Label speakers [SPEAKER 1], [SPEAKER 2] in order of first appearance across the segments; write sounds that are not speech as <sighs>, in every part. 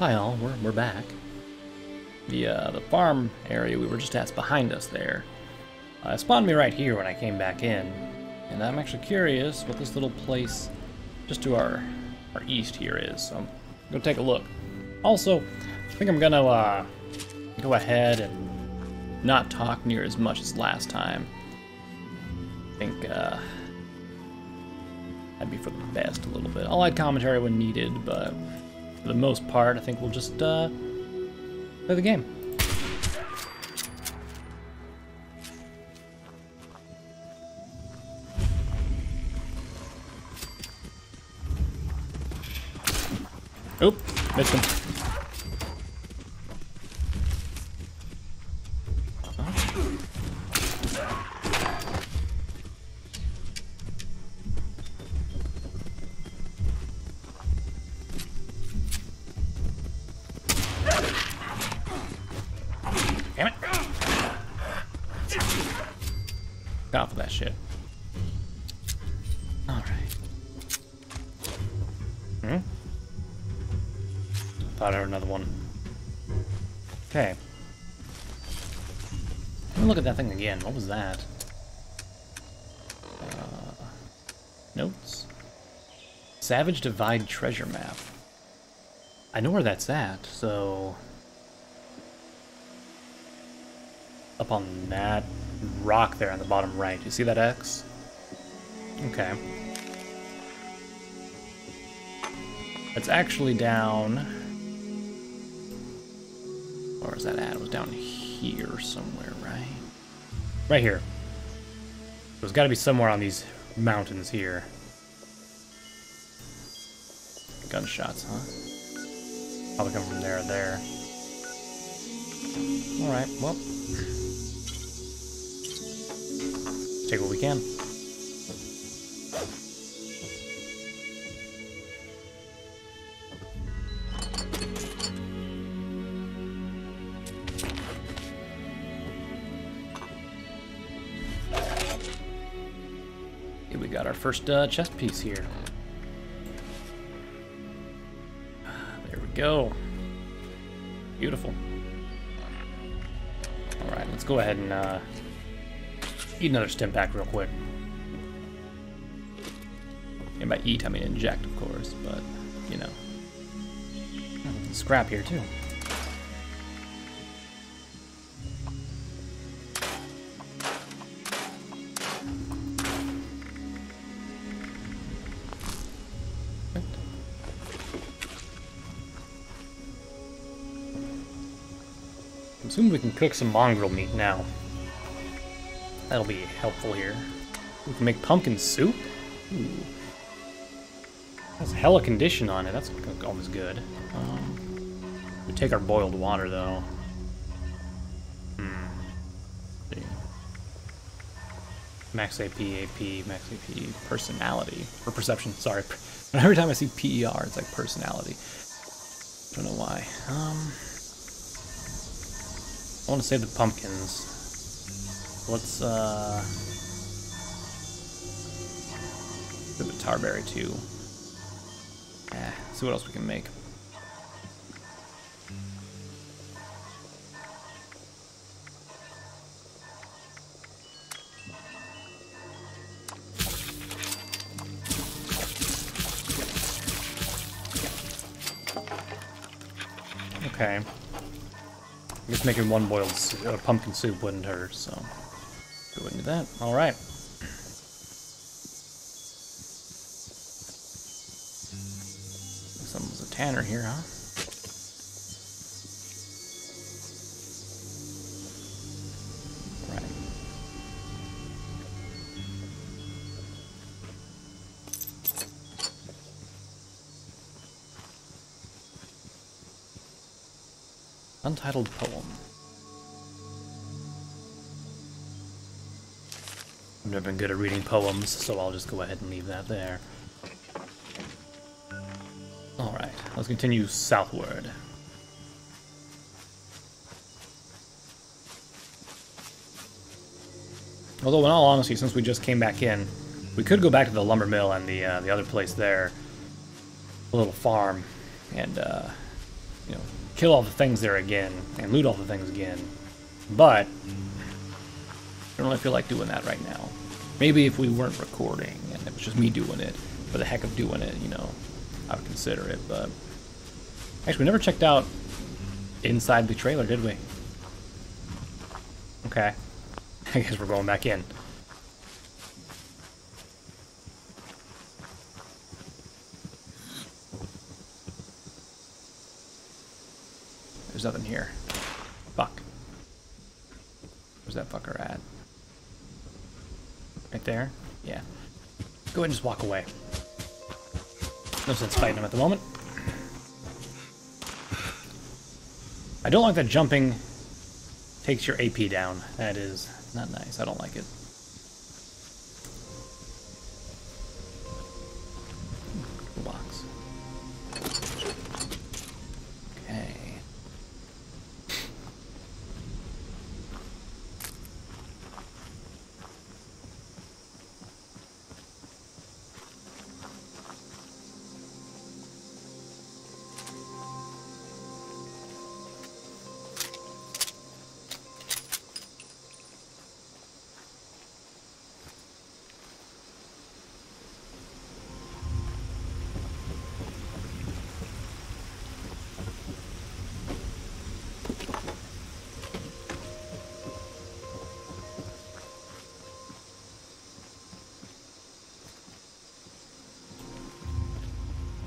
[SPEAKER 1] Hi all, we're, we're back. The, uh, the farm area we were just at's behind us there. Uh, it spawned me right here when I came back in. And I'm actually curious what this little place just to our, our east here is. So I'm gonna take a look. Also, I think I'm gonna uh, go ahead and not talk near as much as last time. I think uh, that'd be for the best a little bit. I'll add commentary when needed, but for the most part, I think we'll just uh, play the game. Oop, missed him. Again. What was that? Uh, notes? Savage Divide treasure map. I know where that's at, so... Up on that rock there on the bottom right. You see that X? Okay. It's actually down... Where was that at? It was down here somewhere, right? Here. So it's got to be somewhere on these mountains here. Gunshots, huh? Probably come from there or there. Alright, well. Take what we can. First uh, chest piece here. There we go. Beautiful. Alright, let's go ahead and uh, eat another stim pack real quick. And by eat, I mean inject, of course, but, you know. Scrap here, too. Assuming we can cook some mongrel meat now. That'll be helpful here. We can make pumpkin soup? Ooh. Has hella condition on it. That's always good. Um, we take our boiled water, though. Hmm. Max AP, AP, max AP, personality. Or perception, sorry. <laughs> Every time I see PER, it's like personality. I Don't know why. Um... I want to save the pumpkins. Let's, uh... The tarberry, too. Eh, see what else we can make. Making one boiled uh, pumpkin soup wouldn't hurt, so go do that. All right. Someone's a tanner here, huh? Untitled poem. I've never been good at reading poems, so I'll just go ahead and leave that there. Alright, let's continue southward. Although, in all honesty, since we just came back in, we could go back to the lumber mill and the uh, the other place there, the little farm, and uh, you know, kill all the things there again and loot all the things again. But I don't really feel like doing that right now. Maybe if we weren't recording and it was just me doing it for the heck of doing it, you know, I would consider it. But actually, we never checked out inside the trailer, did we? Okay. <laughs> I guess we're going back in. There's nothing here. Fuck. Where's that fucker there? Yeah. Go ahead and just walk away. No sense fighting him at the moment. I don't like that jumping takes your AP down. That is not nice. I don't like it.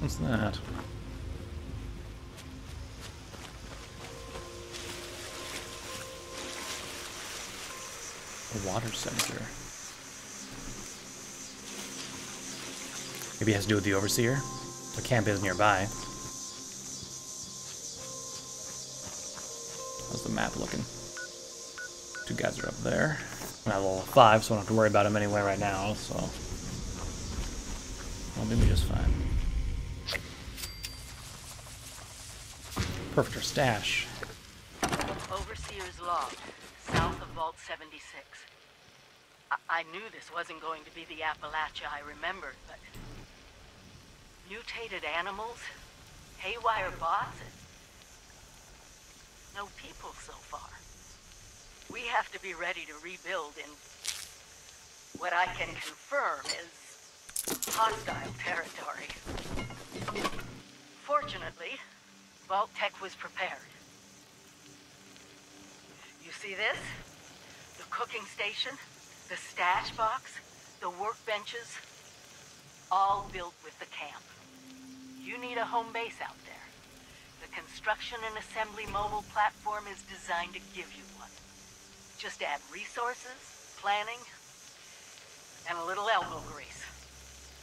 [SPEAKER 1] What's that? A water sensor. Maybe it has to do with the Overseer? The camp is nearby. How's the map looking? Two guys are up there. I'm at level 5, so I don't have to worry about them anyway right now, so... I'll do just fine. Perfect, our stash.
[SPEAKER 2] Overseer's Log, south of Vault 76. I, I knew this wasn't going to be the Appalachia I remembered, but... Mutated animals? Haywire bots? No people so far. We have to be ready to rebuild in... What I can confirm is... hostile territory. Fortunately, Vault-Tec was prepared. You see this? The cooking station, the stash box, the workbenches, all built with the camp. You need a home base out there. The construction and assembly mobile platform is designed to give you one. Just add resources, planning, and a little elbow grease.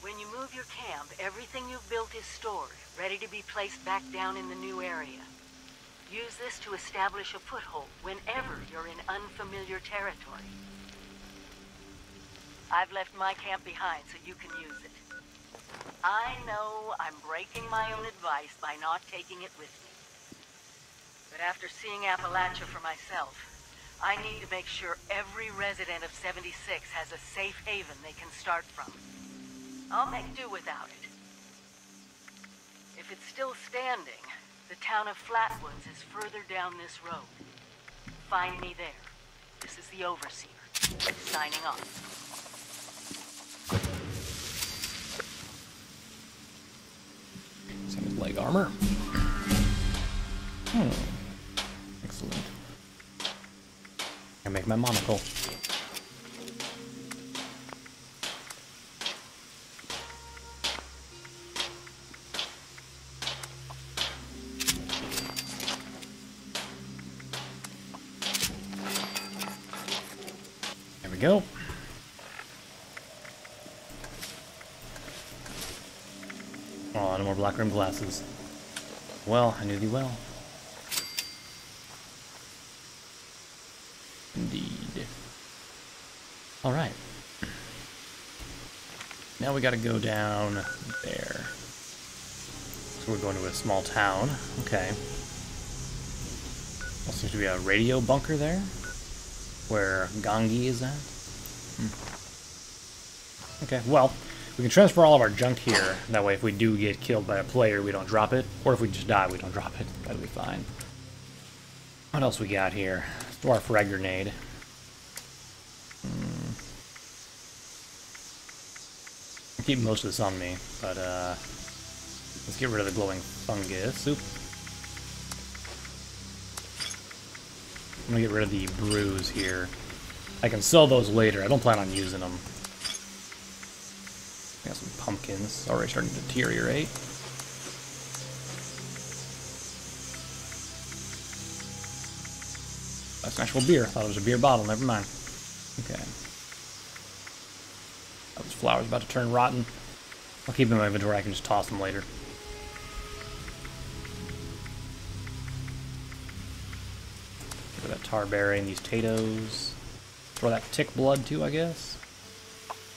[SPEAKER 2] When you move your camp, everything you've built is stored, ready to be placed back down in the new area. Use this to establish a foothold whenever you're in unfamiliar territory. I've left my camp behind so you can use it. I know I'm breaking my own advice by not taking it with me. But after seeing Appalachia for myself, I need to make sure every resident of 76 has a safe haven they can start from. I'll make do without it. If it's still standing, the town of Flatwoods is further down this road. Find me there. This is the Overseer, signing off.
[SPEAKER 1] Same as leg armor. Hmm. Excellent. I make my monocle. Go. Oh, no more black rim glasses. Well, I knew thee well. Indeed. Alright. Now we gotta go down there. So we're going to a small town. Okay. There seems to be a radio bunker there. Where Gangi is at. Hmm. Okay, well, We can transfer all of our junk here. That way, if we do get killed by a player, we don't drop it. Or if we just die, we don't drop it. That'll be fine. What else we got here? Dwarf frag grenade. Hmm. Keep most of this on me, but uh, let's get rid of the glowing fungus. I'm gonna get rid of the brews here. I can sell those later. I don't plan on using them. Got some pumpkins already starting to deteriorate. That's an actual beer. I thought it was a beer bottle. Never mind. Okay. Those flowers about to turn rotten. I'll keep them in my inventory. I can just toss them later. Get rid tar berry and these potatoes. Throw that tick blood too, I guess.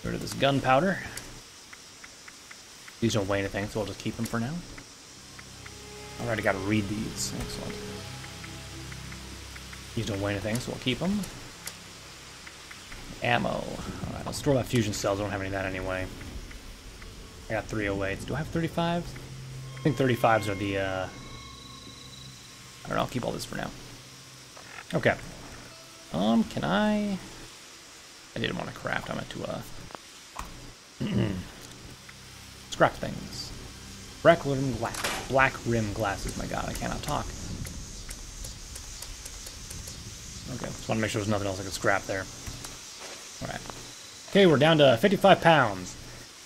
[SPEAKER 1] Get rid of this gunpowder. These don't weigh anything, so I'll just keep them for now. I already got to read these. Excellent. These don't weigh anything, so we'll keep them. Ammo. Alright, I'll store my fusion cells. I don't have any of that anyway. I got 308s. Do I have 35s? I think 35s are the, uh... I don't know, I'll keep all this for now. Okay. Um, can I... I didn't want to craft. I meant to, uh... <clears throat> scrap things. Black rim glass. Black rim glasses. My god, I cannot talk. Okay, just want to make sure there's nothing else I can scrap there. Alright. Okay, we're down to 55 pounds.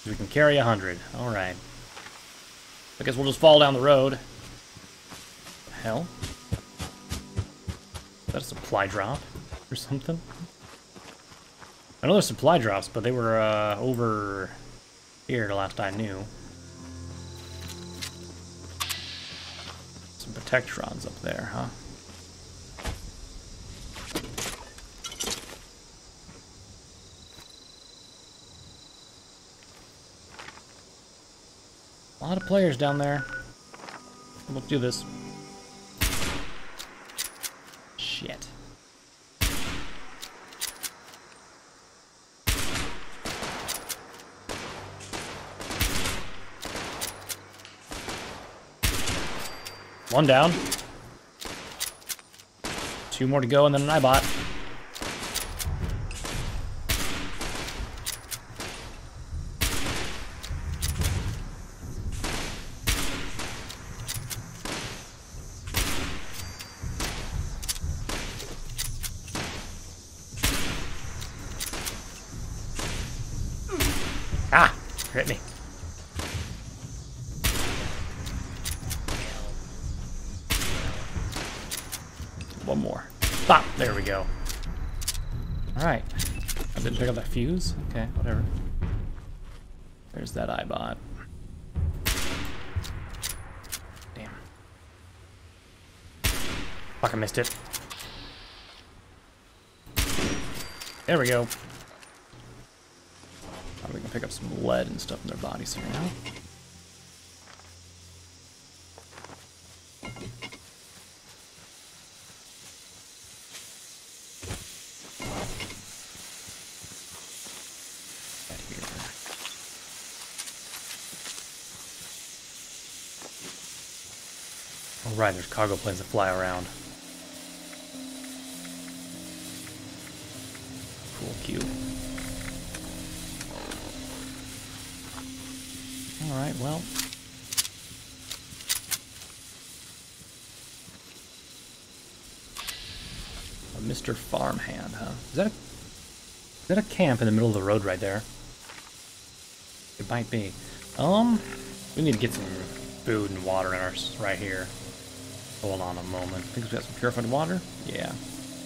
[SPEAKER 1] We can carry 100. Alright. I guess we'll just fall down the road. Hell? That a supply drop or something? I know there's supply drops, but they were uh, over here the last I knew. Some protectrons up there, huh? A lot of players down there. We'll do this. Shit. One down. Two more to go and then an Eyebot. Ah! Hit me. One more. Stop! There we go. Alright. I didn't pick up that fuse? Okay, whatever. There's that Eyebot. Damn. Fuck, I missed it. There we go. Now we can pick up some lead and stuff in their bodies here now. That here. Oh right, there's cargo planes that fly around. Cool cube. Alright, well. A Mr. Farmhand, huh? Is that a is that a camp in the middle of the road right there? It might be. Um, we need to get some food and water in ours right here. Hold on a moment. I think we got some purified water? Yeah.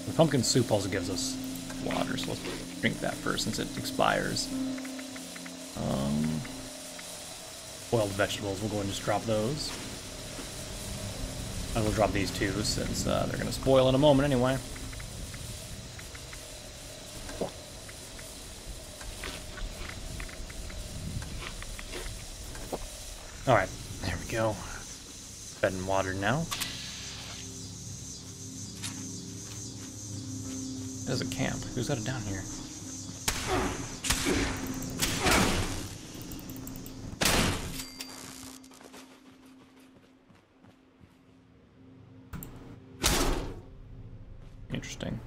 [SPEAKER 1] The pumpkin soup also gives us water, so let's drink that first since it expires. Um, boiled vegetables, we'll go and just drop those. I will drop these two since uh, they're going to spoil in a moment anyway. Alright, there we go. Fed and watered now. Does a camp. Who's got it down here? Interesting.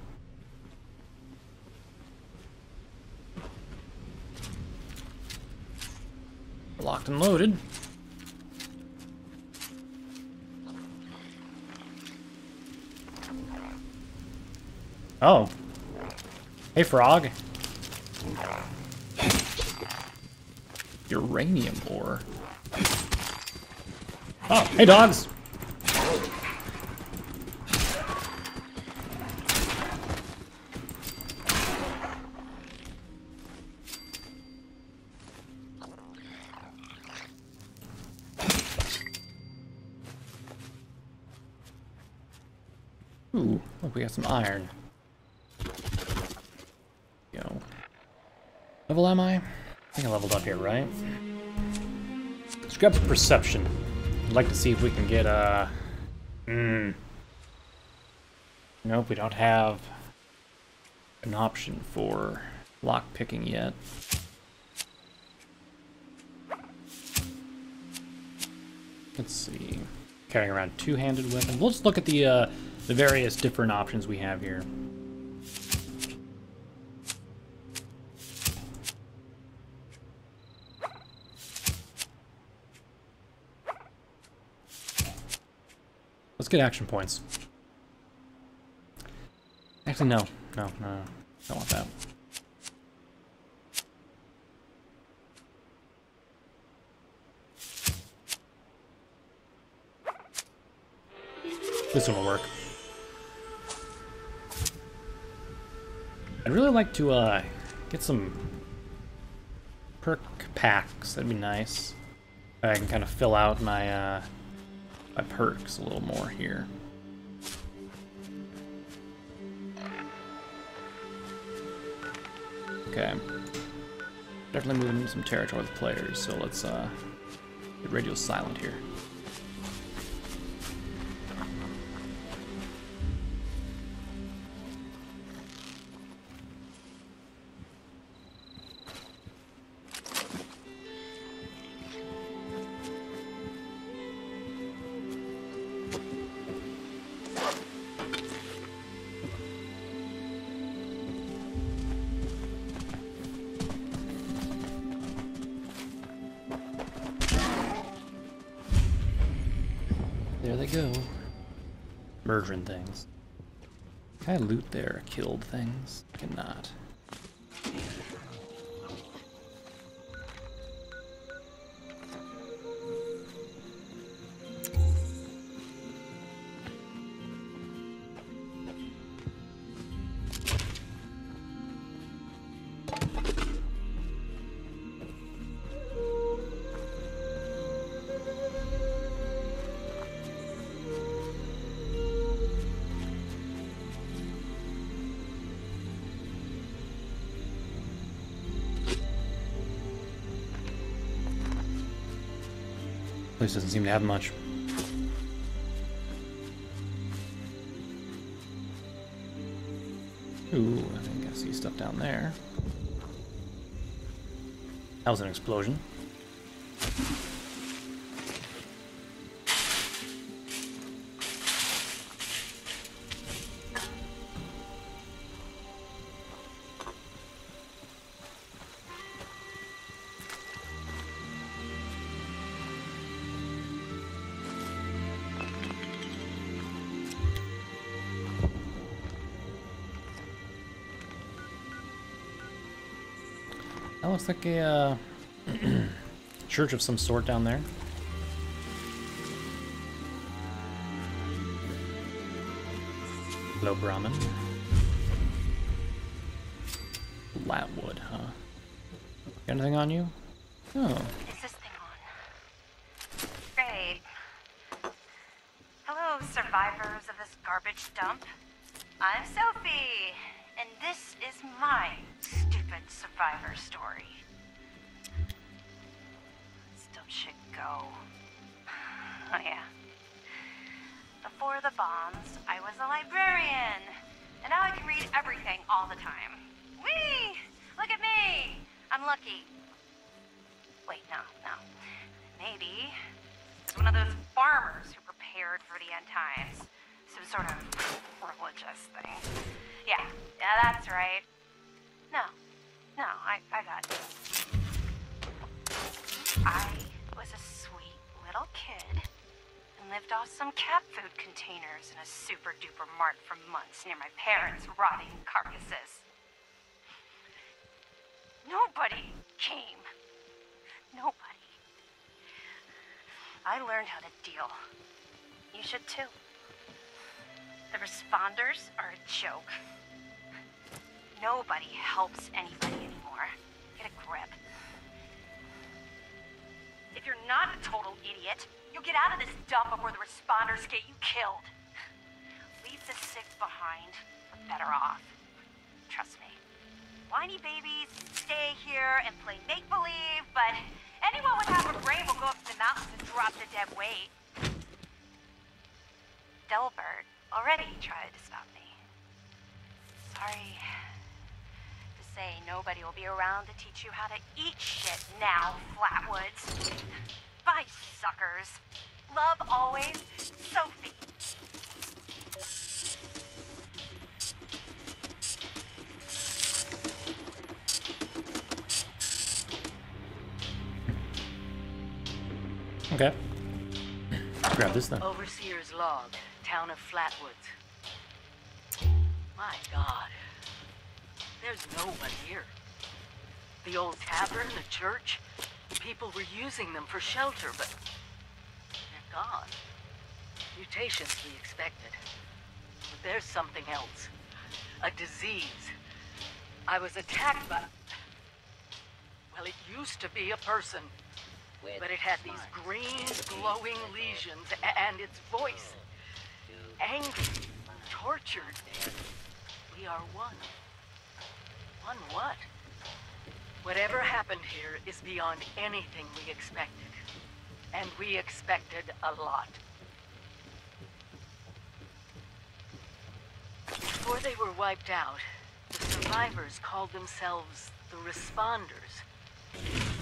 [SPEAKER 1] Locked and loaded. Oh. Hey, frog. Uranium ore. Oh, hey, dogs. Ooh, look, we got some iron. Level am I? I think I leveled up here, right? Let's grab perception. I'd like to see if we can get, uh... Hmm. Nope, we don't have an option for lock picking yet. Let's see. Carrying around two-handed weapon. We'll just look at the uh, the various different options we have here. Let's get action points. Actually, no. No, no, no. Don't want that. This one will work. I'd really like to uh, get some perk packs. That'd be nice. I can kind of fill out my uh, my perks a little more here. Okay. Definitely moving some territory with players, so let's uh, get radio silent here. Things? Place doesn't seem to have much. Ooh, I think I see stuff down there. That was an explosion. Looks like a uh, church of some sort down there. Hello, Brahmin. Latwood, huh? Got anything on you? Oh,
[SPEAKER 3] for months near my parents' rotting carcasses. Nobody came. Nobody. I learned how to deal. You should too. The responders are a joke. Nobody helps anybody anymore. Get a grip. If you're not a total idiot, you'll get out of this dump before the responders get you killed. The sick behind, or better off. Trust me. Whiny babies stay here and play make-believe, but anyone with half a brain will go up the mountains and drop the dead weight. Delbert already tried to stop me. Sorry to say nobody will be around to teach you how to eat shit now, Flatwoods. Bye, suckers. Love always, Sophie.
[SPEAKER 1] Okay. Grab this then.
[SPEAKER 2] Overseer's log, town of Flatwoods. My God. There's nobody here. The old tavern, the church, people were using them for shelter, but they're gone. Mutations we expected. But there's something else. A disease. I was attacked by... Well, it used to be a person. But it had these green, glowing lesions, and its voice. Angry, tortured. We are one. One what? Whatever happened here is beyond anything we expected. And we expected a lot. Before they were wiped out, the survivors called themselves the Responders.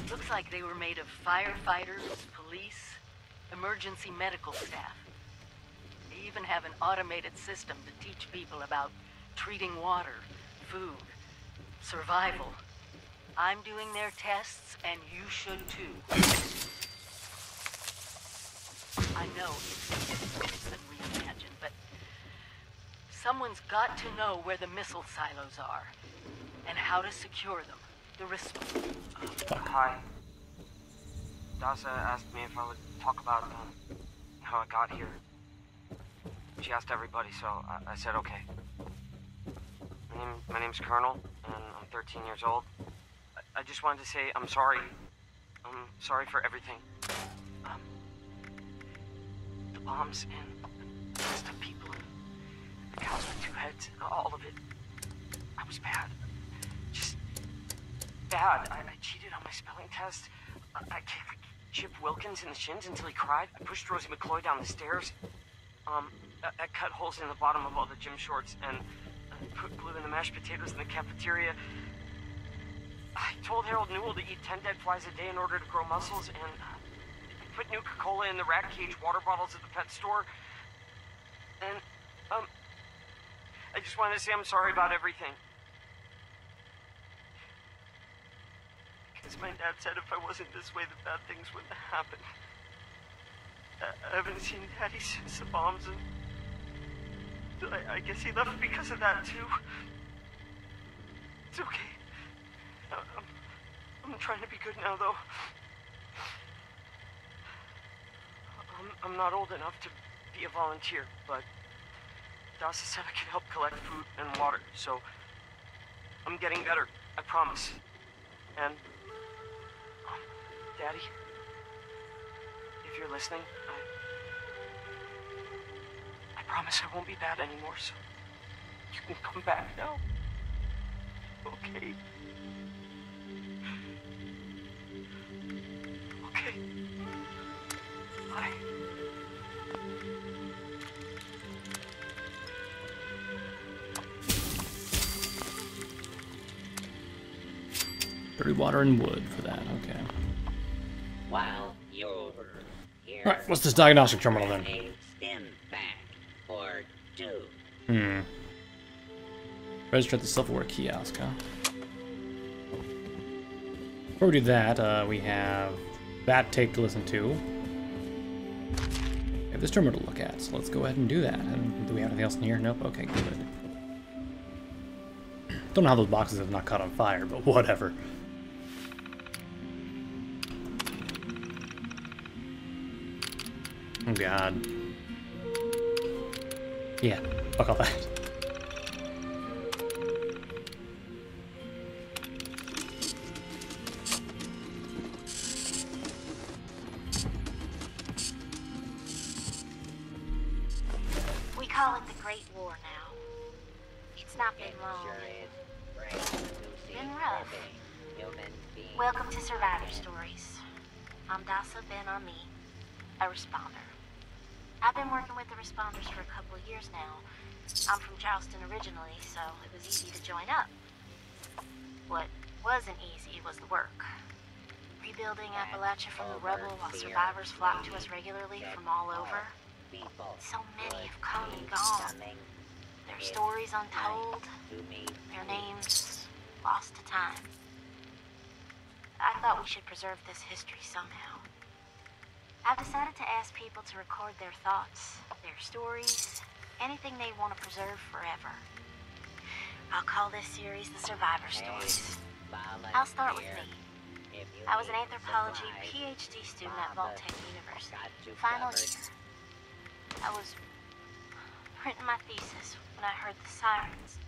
[SPEAKER 2] Looks like they were made of firefighters, police, emergency medical staff. They even have an automated system to teach people about treating water, food, survival. I'm doing their tests, and you should too. I know it's been reimagined, but someone's got to know where the missile silos are and how to secure them. The resp-
[SPEAKER 4] Hi. Dasa asked me if I would talk about um, how I got here. She asked everybody, so I, I said okay. My, name, my name's Colonel, and I'm 13 years old. I, I just wanted to say I'm sorry. I'm sorry for everything. Um, the bombs and the people, the cows with two heads, all of it. I was bad. Bad. I, I cheated on my spelling test. I, I kicked Chip Wilkins in the shins until he cried. I pushed Rosie McCloy down the stairs. Um, I, I cut holes in the bottom of all the gym shorts and uh, put glue in the mashed potatoes in the cafeteria. I told Harold Newell to eat 10 dead flies a day in order to grow muscles, and uh, I put Nuka-Cola in the rat cage water bottles at the pet store. And, um, I just wanted to say I'm sorry about everything. Because my dad said if I wasn't this way, the bad things wouldn't happen. I, I haven't seen Daddy since the bombs, and I, guess he left because of that too. It's okay. I, I'm, I'm trying to be good now, though. I'm, I'm not old enough to be a volunteer, but Dasa said I could help collect food and water, so I'm getting better. I promise. And Daddy, if you're listening, I I promise I won't be bad anymore, so you can come back now. Okay. Okay. Bye.
[SPEAKER 1] Dirty water and wood for that, okay. Alright, what's this diagnostic terminal then?
[SPEAKER 5] a stim pack or too.
[SPEAKER 1] Hmm. Register at the silverware kiosk, huh? Before we do that, uh, we have that tape to listen to. We have this terminal to look at, so let's go ahead and do that. And do we have anything else in here? Nope. Okay, good. Don't know how those boxes have not caught on fire, but whatever. Oh, god. Yeah, fuck all that.
[SPEAKER 3] Responders for a couple of years now. I'm from Charleston originally, so it was easy to join up. What wasn't easy was the work. Rebuilding Appalachia from the rubble while survivors flock to us regularly from all over. So many have come and gone. Their stories untold, their names lost to time. I thought we should preserve this history somehow. I've decided to ask people to record their thoughts, their stories, anything they want to preserve forever. I'll call this series The Survivor Stories. I'll start with me. I was an anthropology PhD student at
[SPEAKER 5] Mama
[SPEAKER 3] Vault-Tec University. Final year. I was printing my thesis when I heard the sirens.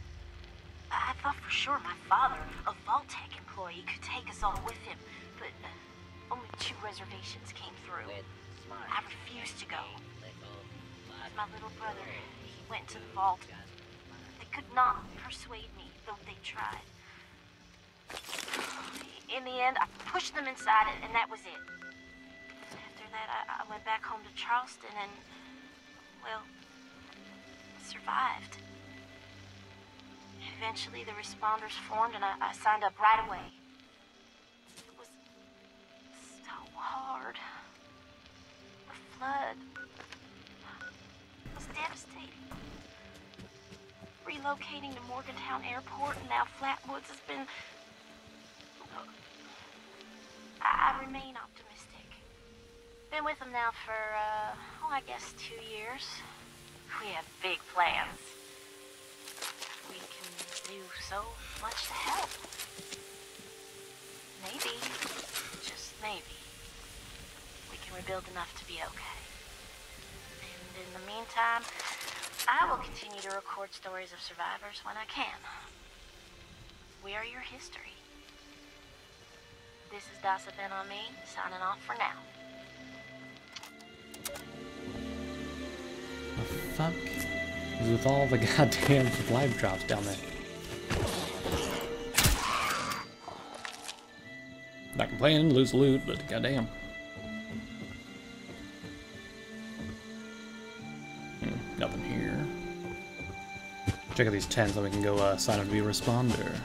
[SPEAKER 3] I thought for sure my father, a Vault-Tec employee, could take us all with him, but uh, only two reservations came through. I refused to go. my little brother, he went to the vault. They could not persuade me, though they tried. In the end, I pushed them inside, and- and that was it. After that, I, I went back home to Charleston and, well, survived. Eventually, the responders formed, and I, I signed up right away. Hard. The flood was devastating. Relocating to Morgantown Airport and now Flatwoods has been. I, I remain optimistic. Been with them now for, uh, oh, I guess two years. We have big plans. We can do so much to help. Maybe, just maybe, we can rebuild enough to be okay. And in the meantime, I will continue to record stories of survivors when I can. We are your history. This is Dasa Ben on me, signing off for now.
[SPEAKER 1] The fuck is with all the <laughs> goddamn live drops down there? Not complaining, lose loot, but goddamn. Check out these tents so we can go uh, sign up to be a responder.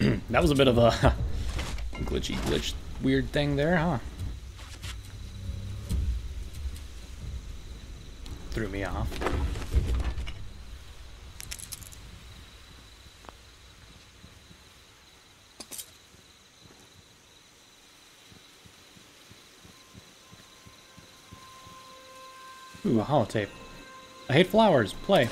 [SPEAKER 1] <clears throat> That was a bit of a <laughs> glitchy glitch weird thing there, huh? Threw me off. Holotape. I hate flowers. Play.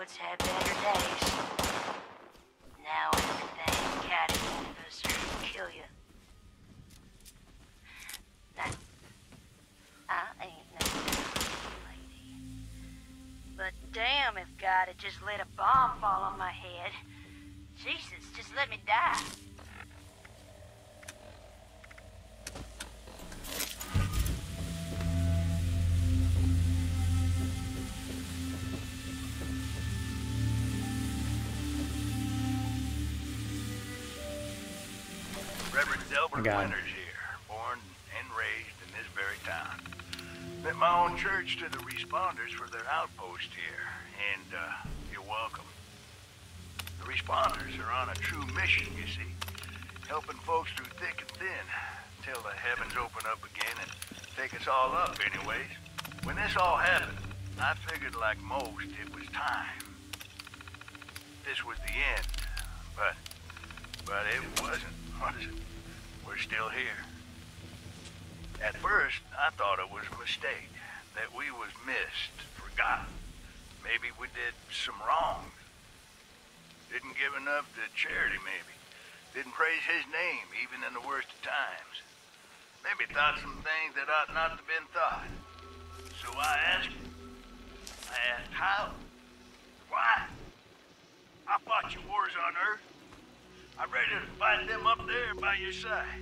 [SPEAKER 3] Flatwoods had better days. Now everything cattywampus will kill you. I ain't no lady. But damn if God had just let a bomb fall on my head. Jesus, just let me die.
[SPEAKER 6] Reverend Delbert. Winters here, born and raised in this very town. Met my own church to the responders for their outpost here, and uh, you're welcome. The responders are on a true mission, you see, helping folks through thick and thin, till the heavens open up again and take us all up anyways. When this all happened, I figured like most it was time. This was the end, but but it wasn't, <laughs> was it? We're still here. At first, I thought it was a mistake, that we was missed, forgotten. Maybe we did some wrongs. Didn't give enough to charity, maybe. Didn't praise his name, even in the worst of times. Maybe thought some things that ought not to have been thought. So I asked, I asked how? Why? I fought your wars on Earth. I'm ready to fight them up there by your side.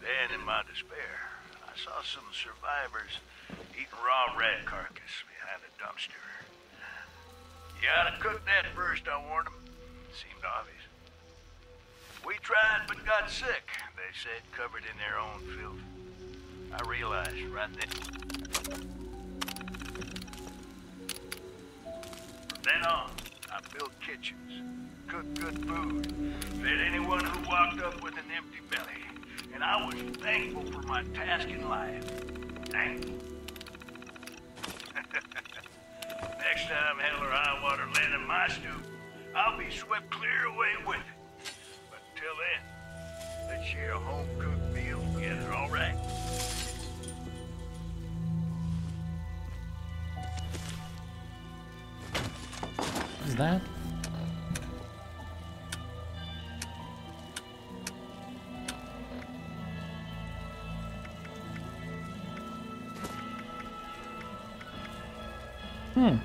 [SPEAKER 6] Then, in my despair, I saw some survivors eating raw rat carcass behind a dumpster. You gotta cook that first, I warned them. Seemed obvious. We tried but got sick, they said, covered in their own filth. I realized right then. From then on, I built kitchens, cooked good food, fed anyone who walked up with an empty belly, and I was thankful for my task in life. Thankful. <laughs> Next time hell or high water land in my stew, I'll be swept clear away with it. But until then, let's share a home-cooked meal together, all right?
[SPEAKER 1] Is that? Hmm.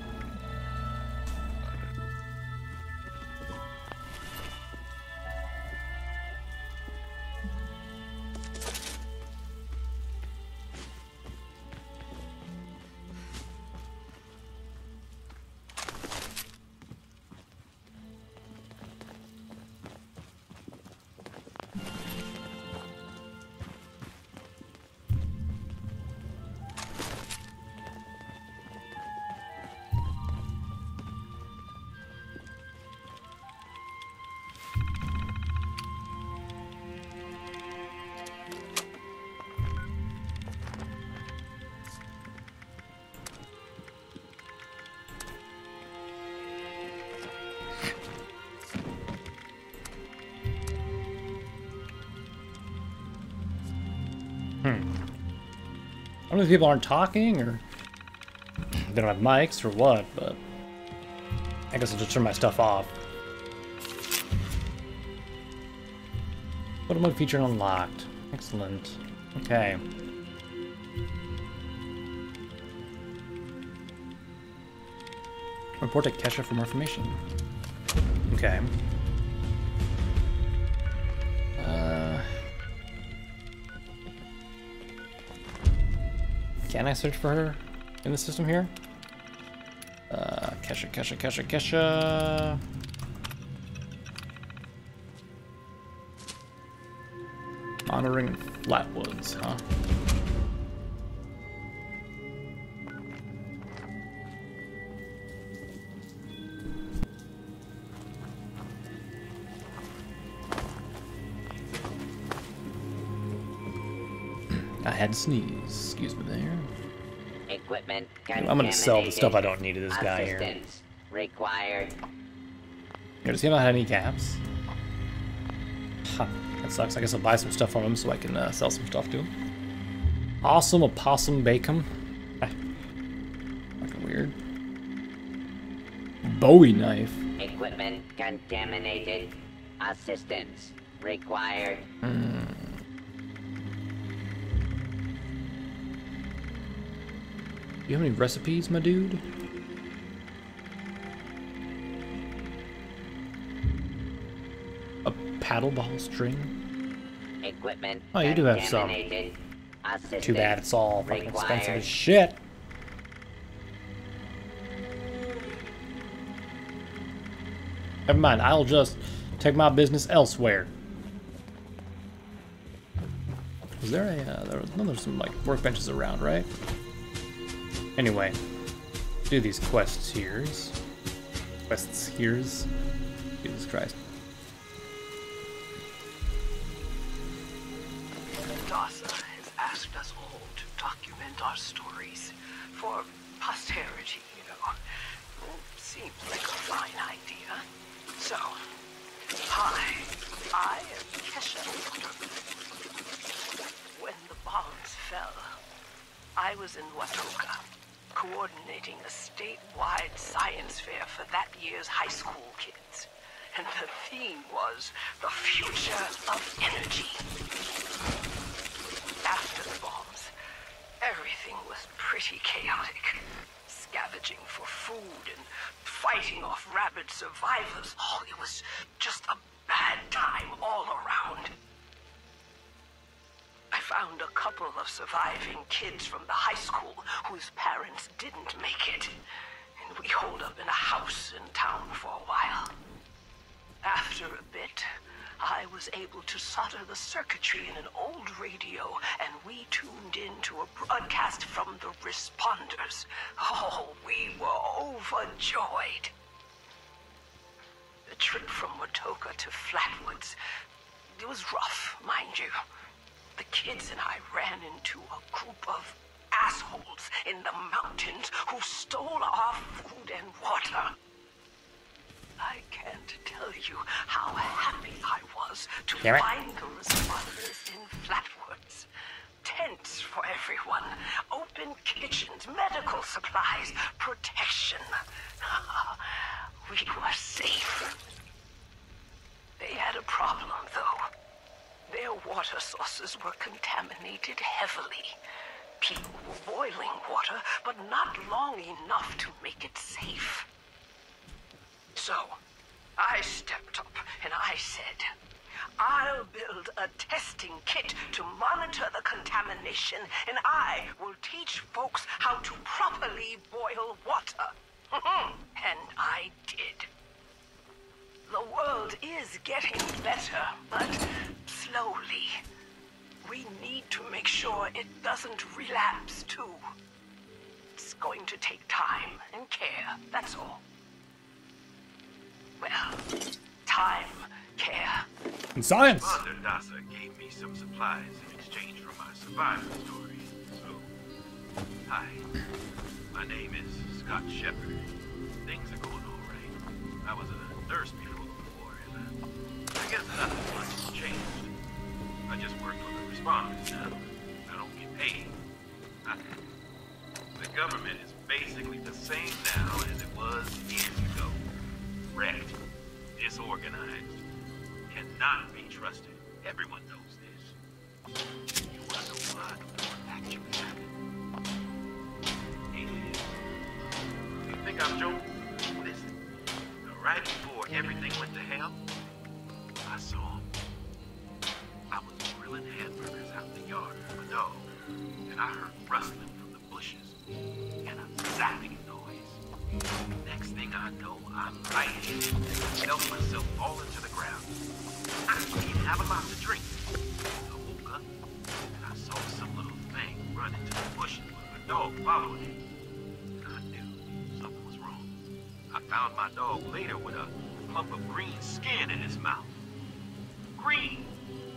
[SPEAKER 1] Don't know if people aren't talking or they don't have mics or what, but I guess I'll just turn my stuff off. Photo mode feature unlocked. Excellent. Okay. Report to Kesha for more information. Okay. Can I search for her in the system here? Uh, Kesha, Kesha, Kesha, Kesha. Monitoring Flatwoods, huh? Had to sneeze. Excuse me there.
[SPEAKER 5] Equipment
[SPEAKER 1] I'm gonna sell the stuff I don't need to this guy here.
[SPEAKER 5] Required.
[SPEAKER 1] Here, does he not have any caps? Huh, that sucks. I guess I'll buy some stuff from him so I can uh, sell some stuff to him. Awesome opossum bacon. Fucking weird. Bowie knife.
[SPEAKER 5] Equipment contaminated. Assistance required.
[SPEAKER 1] You have any recipes, my dude? A paddleball string?
[SPEAKER 5] Equipment
[SPEAKER 1] Oh, you do have some. Too bad it's all fucking expensive as shit. Never mind, I'll just take my business elsewhere. Was there a, uh, there was, no, there's some like workbenches around, right? Anyway, do these quests here's. Quests here's. Jesus Christ.
[SPEAKER 7] Dasa has asked us all to document our stories for posterity, you know. Seems like a fine idea. So, hi, I am Kesha. When the bombs fell, I was in Watoga, coordinating a statewide science fair for that year's high school kids. And the theme was the future of energy. After the bombs, everything was pretty chaotic. Scavenging for food and fighting off rabid survivors. Oh, it was just a bad time all around. Found a couple of surviving kids from the high school whose parents didn't make it. And we holed up in a house in town for a while. After a bit, I was able to solder the circuitry in an old radio, and we tuned in to a broadcast from the responders. Oh, we were overjoyed. The trip from Watoga to Flatwoods, it was rough, mind you. The kids and I ran into a group of assholes in the mountains who stole our food and water. I can't tell you how happy I was to
[SPEAKER 1] Damn it.
[SPEAKER 7] find the responders in Flatwoods. Tents for everyone, open kitchens, medical supplies, protection. <laughs> we were safe. They had a problem, though. Their water sources were contaminated heavily. People were boiling water, but not long enough to make it safe. So, I stepped up and I said, I'll build a testing kit to monitor the contamination, and I will teach folks how to properly boil water. <laughs> and I did. The world is getting better, but slowly. We need to make sure it doesn't relapse, too. It's going to take time and care, that's all. Well, time, care.
[SPEAKER 1] And science!
[SPEAKER 8] Mother Dasa gave me some supplies in exchange for my survival story. So, hi. My name is Scott Shepard. Things are going all right. I was a nurse before the war, and uh, I guess nothing much has changed. I just work for the responders now. I don't get paid. Nothing. The government is basically the same now as it was years ago. Wrecked. Disorganized cannot be trusted. Everyone knows this. You wonder what actually happened. You think I'm joking? Listen, right before everything went to hell, I saw and I heard rustling from the bushes and a zapping noise. Next thing I know, I'm lightheaded and felt myself fall into the ground. I didn't have a lot to drink. I woke up and I saw some little thing run into the bushes with a dog following it. And I knew something was wrong. I found my dog later with a clump of green skin in his mouth. Green,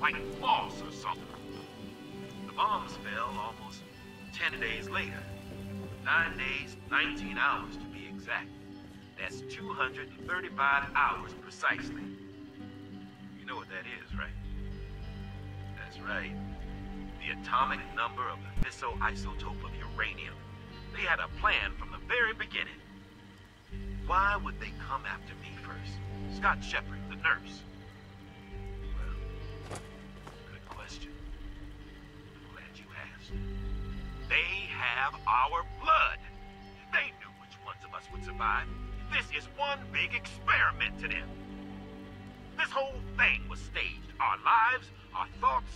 [SPEAKER 8] like moss or something. Bombs fell almost 10 days later. Nine days, 19 hours to be exact. That's 235 hours precisely. You know what that is, right? That's right. The atomic number of the isotope of uranium. They had a plan from the very beginning. Why would they come after me first? Scott Shepard, the nurse. They have our blood. They knew which ones of us would survive. This is one big experiment to them. This whole thing was staged. Our lives, our thoughts,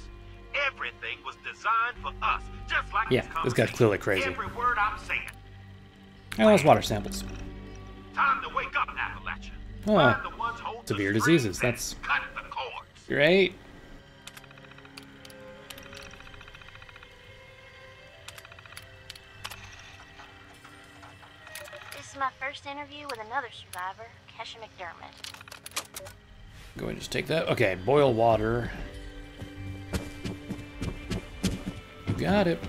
[SPEAKER 8] everything was designed for us. Just like
[SPEAKER 1] Yeah,
[SPEAKER 8] this
[SPEAKER 1] guy's clearly crazy.
[SPEAKER 8] Every word I'm saying.
[SPEAKER 1] And those water samples.
[SPEAKER 8] Time to wake up, Appalachia.
[SPEAKER 1] Oh,
[SPEAKER 8] Find the ones holding the
[SPEAKER 1] severe diseases, that's-
[SPEAKER 8] cut the cords.
[SPEAKER 1] Great.
[SPEAKER 3] My first interview with another survivor, Kesha McDermott.
[SPEAKER 1] Go and just take that. Okay, boil water. You got it.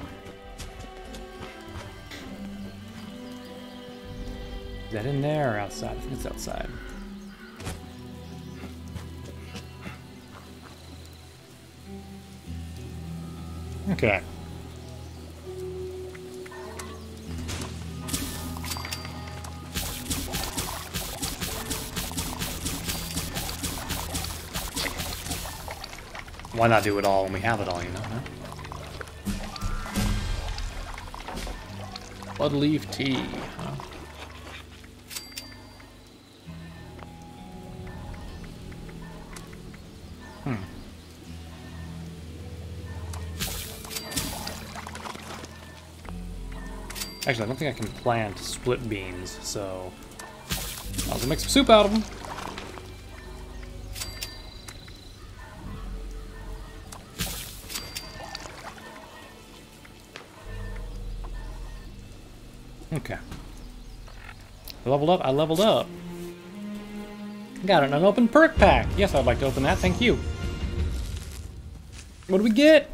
[SPEAKER 1] Is that in there or outside? I think it's outside. Okay. Why not do it all when we have it all, you know? Huh? Blood leaf tea. Huh? Hmm. Actually, I don't think I can plant split beans, so I'll just make some soup out of them. Okay. Leveled up. I leveled up. Got an unopened perk pack. Yes, I'd like to open that. Thank you. What do we get?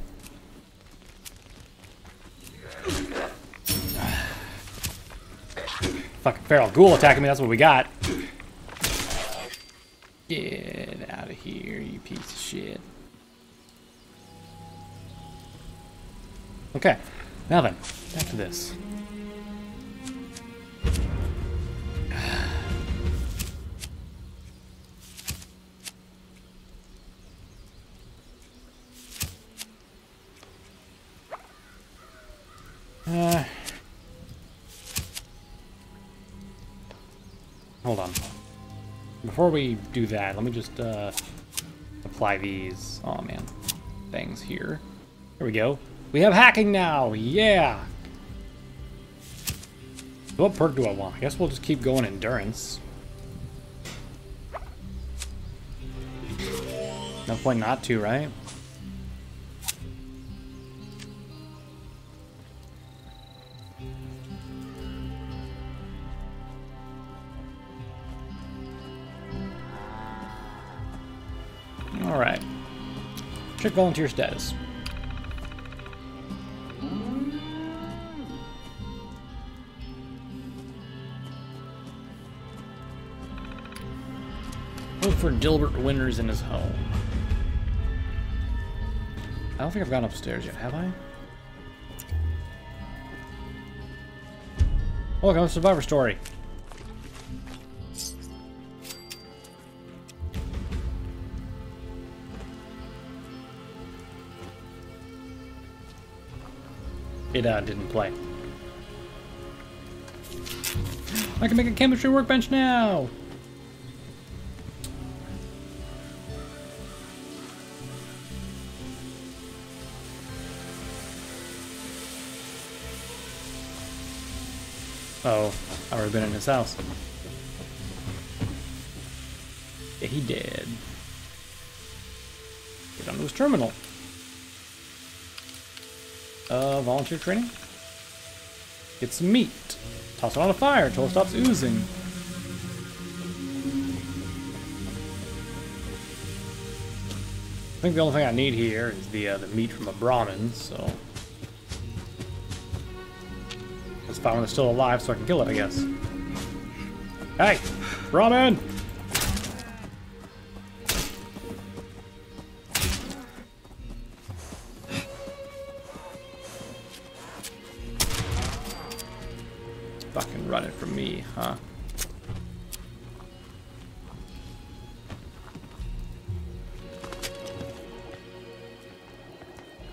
[SPEAKER 1] Fucking feral ghoul attacking me. That's what we got. Get out of here, you piece of shit. Okay. Now then, back to this. Uh, hold on. Before we do that, let me just uh, apply these. Oh man, things here. There we go. We have hacking now. Yeah. What perk do I want? I guess we'll just keep going endurance. No point not to, right? Alright. Check volunteer status. Look for Delbert Winters in his home. I don't think I've gone upstairs yet, have I? Look, I'm a Survivor Story. It uh, didn't play. I can make a chemistry workbench now! Have been in his house. Yeah, he did. Get onto his terminal. Uh, volunteer training? Get some meat. Toss it on a fire until it stops oozing. I think the only thing I need here is the uh, the meat from a Brahmin, so... Let's find one that's still alive so I can kill it, I guess. Ramen! Fucking running from me, huh?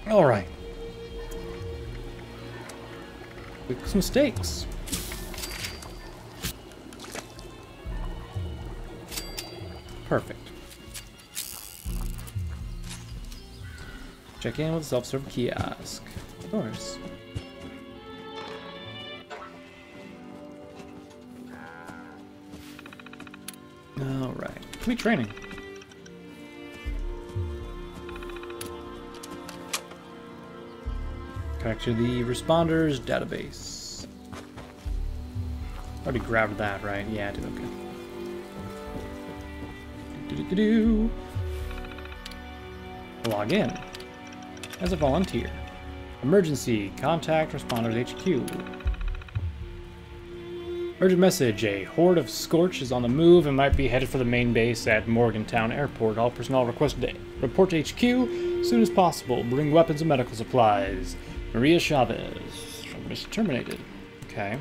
[SPEAKER 1] Alright. Make some steaks. Check in with self-serve kiosk. Of course. All right. Complete training. Connect to the responders database. Already grabbed that, right? Yeah, I did. Okay. Do-do-do-do. Log in as a volunteer. Emergency, contact responders HQ. Urgent message, a horde of Scorch is on the move and might be headed for the main base at Morgantown Airport. All personnel requested to report to HQ as soon as possible. Bring weapons and medical supplies. Maria Chavez. Mission terminated. Okay.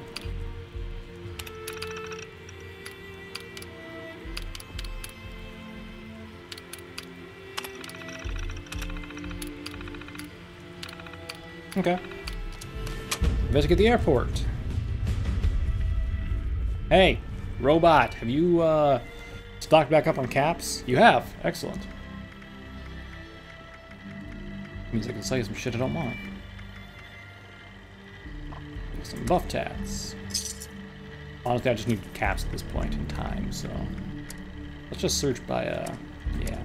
[SPEAKER 1] Investigate the airport. Hey, robot, have you uh, stocked back up on caps? You have. Excellent. Means I can sell you some shit I don't want. Some buff tats. Honestly, I just need caps at this point in time, so let's just search by uh, yeah,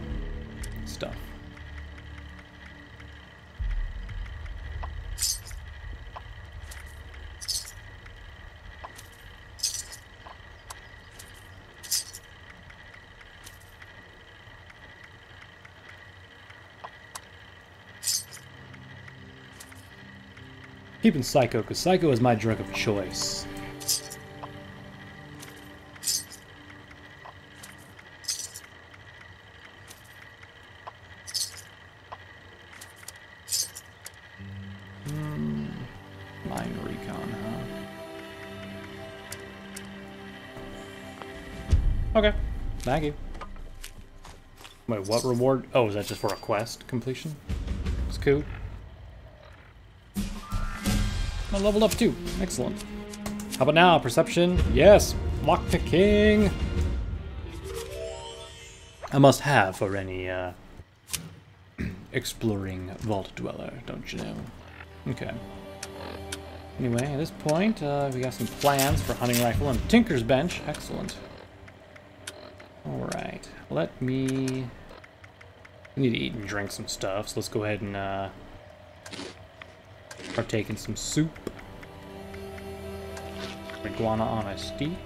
[SPEAKER 1] stuff. Keeping Psycho, because Psycho is my drug of choice. Hmm, Mine recon, huh? Okay, thank you. Wait, what reward? Oh, is that just for a quest completion? It's cool. I leveled up too. Excellent. How about now? Perception? Yes. Lock picking. A must have for any uh, <clears throat> exploring vault dweller, don't you know? Okay. Anyway, at this point, uh, we got some plans for hunting rifle and tinker's bench. Excellent. Alright. Let me... I need to eat and drink some stuff, so let's go ahead and uh, partake in some soup. Iguana on a steak.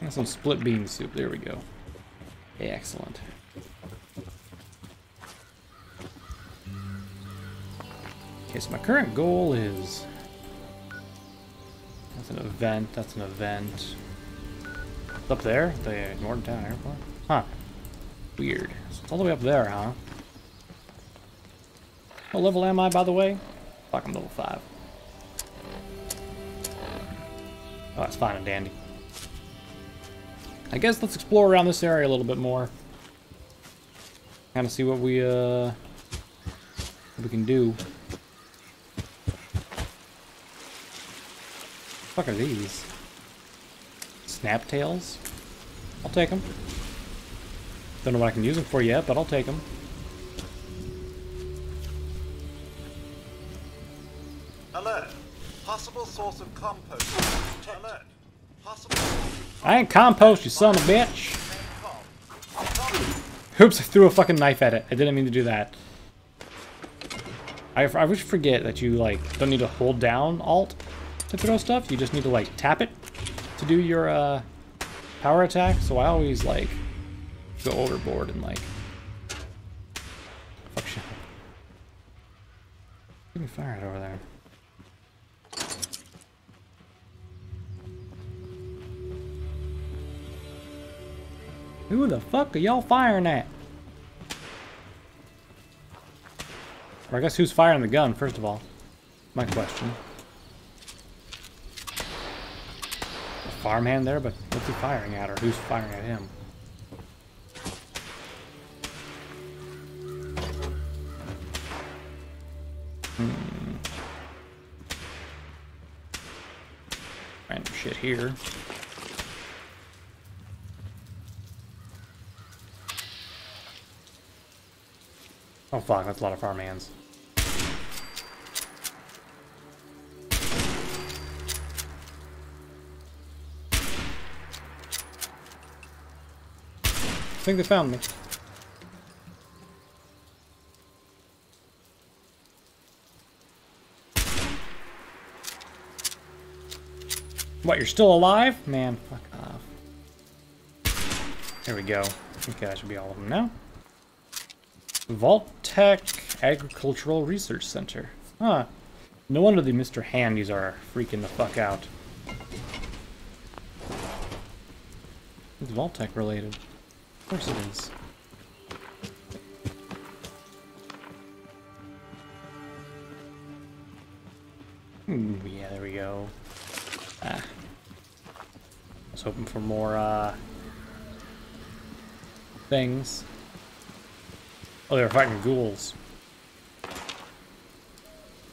[SPEAKER 1] And some split bean soup. There we go. Excellent. Okay, so my current goal is... That's an event, that's an event. It's up there, the Northern Airport? Huh. Weird. It's all the way up there, huh? What level am I, by the way? Fuck, I'm level 5. Oh, that's fine and dandy. I guess let's explore around this area a little bit more. Kind of see what we, uh... What we can do. What the fuck are these? Snaptails? I'll take them. Don't know what I can use them for yet, but I'll take them.
[SPEAKER 9] Alert. Possible source of compost. Alert. Possible
[SPEAKER 1] I ain't compost, you son of a bitch! Oops, I threw a fucking knife at it. I didn't mean to do that. I, I wish forget that you, like, don't need to hold down Alt to throw stuff. You just need to, like, tap it to do your, uh, power attack. So I always, like, go overboard and, like... Fuck shit. Fire it over there. Who the fuck are y'all firing at? Or I guess who's firing the gun, first of all? My question. A farmhand there, but what's he firing at, or who's firing at him? Hmm. Random shit here. Oh fuck, that's a lot of farmhands. I think they found me. What, you're still alive? Man, fuck off. There we go. Okay, that should be all of them now. Vault Tech Agricultural Research Center. Huh. No wonder the Mr. Handies are freaking the fuck out. It's Vault-Tec related. Of course it is. Hmm, yeah, there we go. Ah. I was hoping for more, uh... Things. Oh, they were fighting ghouls.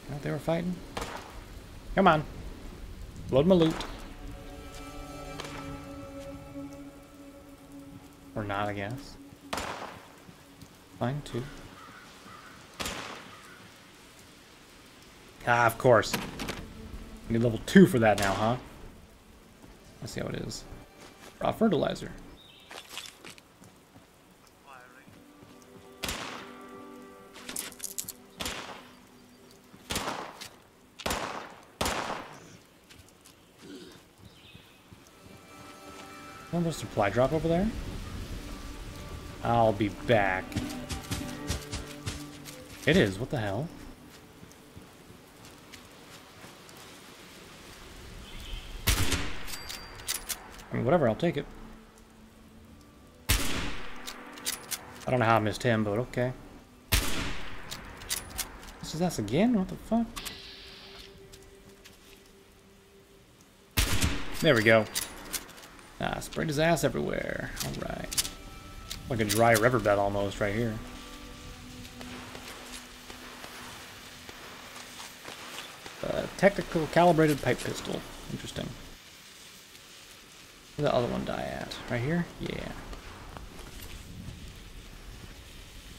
[SPEAKER 1] What they were fighting? Come on. Load my loot. Or not, I guess. Fine, too. Ah, of course. Need level 2 for that now, huh? Let's see how it is. Raw fertilizer. Oh, there's a supply drop over there. I'll be back. It is, what the hell? I mean, whatever, I'll take it. I don't know how I missed him, but okay. This is us again? What the fuck? There we go. Ah, sprayed his ass everywhere. Alright. Like a dry riverbed almost right here. Uh, technical calibrated pipe pistol. Interesting. The other one die at? Right here? Yeah.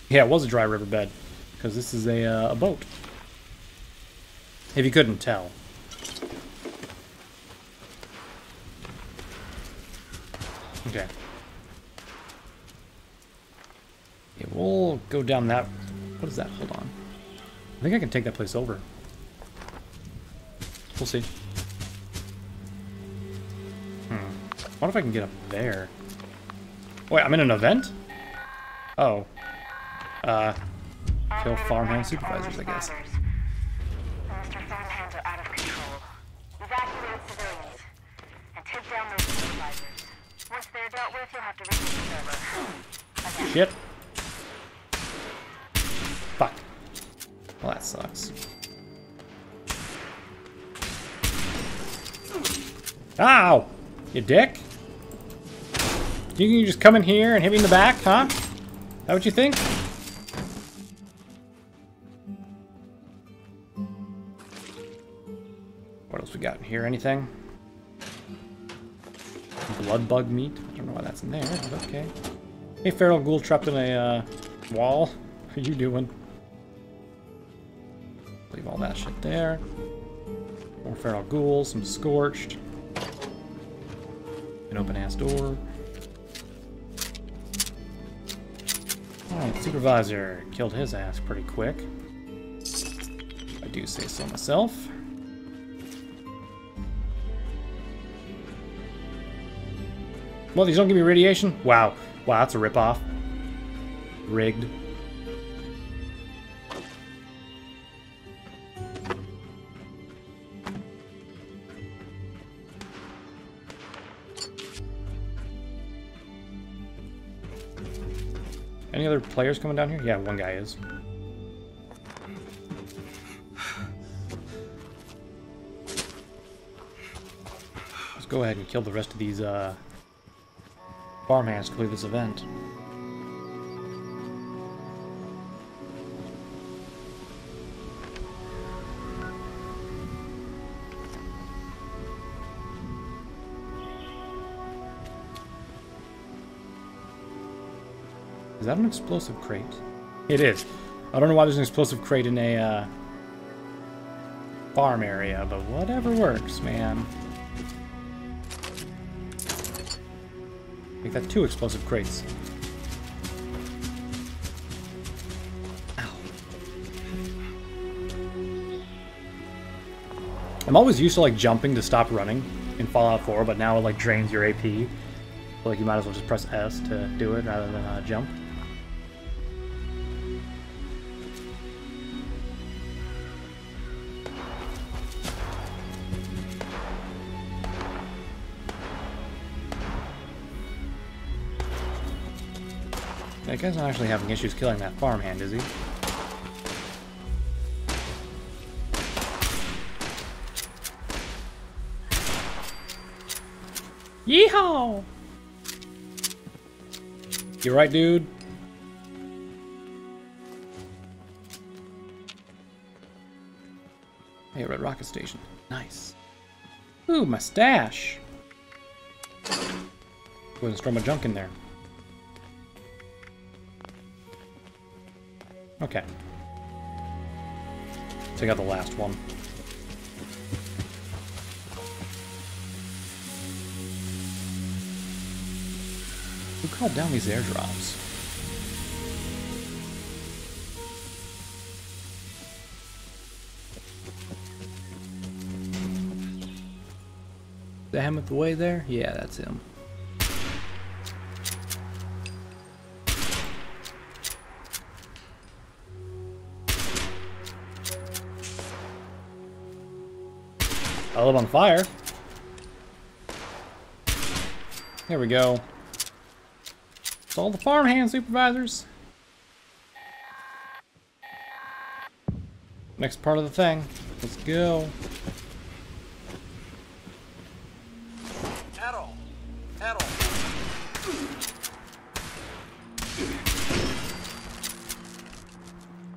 [SPEAKER 1] Yeah, it was a dry riverbed. Because this is a, uh, a boat. If you couldn't tell. Okay. Yeah, we'll go down that... What is that? Hold on. I think I can take that place over. We'll see. If I can get up there? Wait, I'm in an event? Oh. Uh, kill farmhand supervisors, I guess.
[SPEAKER 3] Mr. Farmhands are out of control. Evacuate civilians and take down those supervisors. Once they're dealt with, you'll have to the server.
[SPEAKER 1] Shit. Fuck. Well, that sucks. Ow! You dick? You can just come in here and hit me in the back, huh? That what you think? What else we got in here? Anything? Blood bug meat? I don't know why that's in there, but okay. Hey, feral ghoul trapped in a uh, wall. <laughs> What are you doing? Leave all that shit there. More feral ghouls, some scorched. An open ass door. Alright, supervisor killed his ass pretty quick. I do say so myself. Well, these don't give me radiation? Wow. Wow, that's a ripoff. Rigged. other players coming down here? Yeah, one guy is. Let's go ahead and kill the rest of these uh, barmans to leave this event. That an explosive crate? It is. I don't know why there's an explosive crate in a uh, farm area, but whatever works, man. Make that two explosive crates. Ow. I'm always used to like jumping to stop running in Fallout 4, but now it like drains your AP. So, like you might as well just press S to do it rather than uh, jump. That guy's not actually having issues killing that farmhand, is he? Yeehaw! You're right, dude? Hey, Red Rocket Station. Nice. Ooh, mustache! Go ahead and throw my junk in there. Take out the last one. Who called down these airdrops? The him at the way there? Yeah, that's him. Live on fire. There we go. It's all the farmhand supervisors. Next part of the thing. Let's go.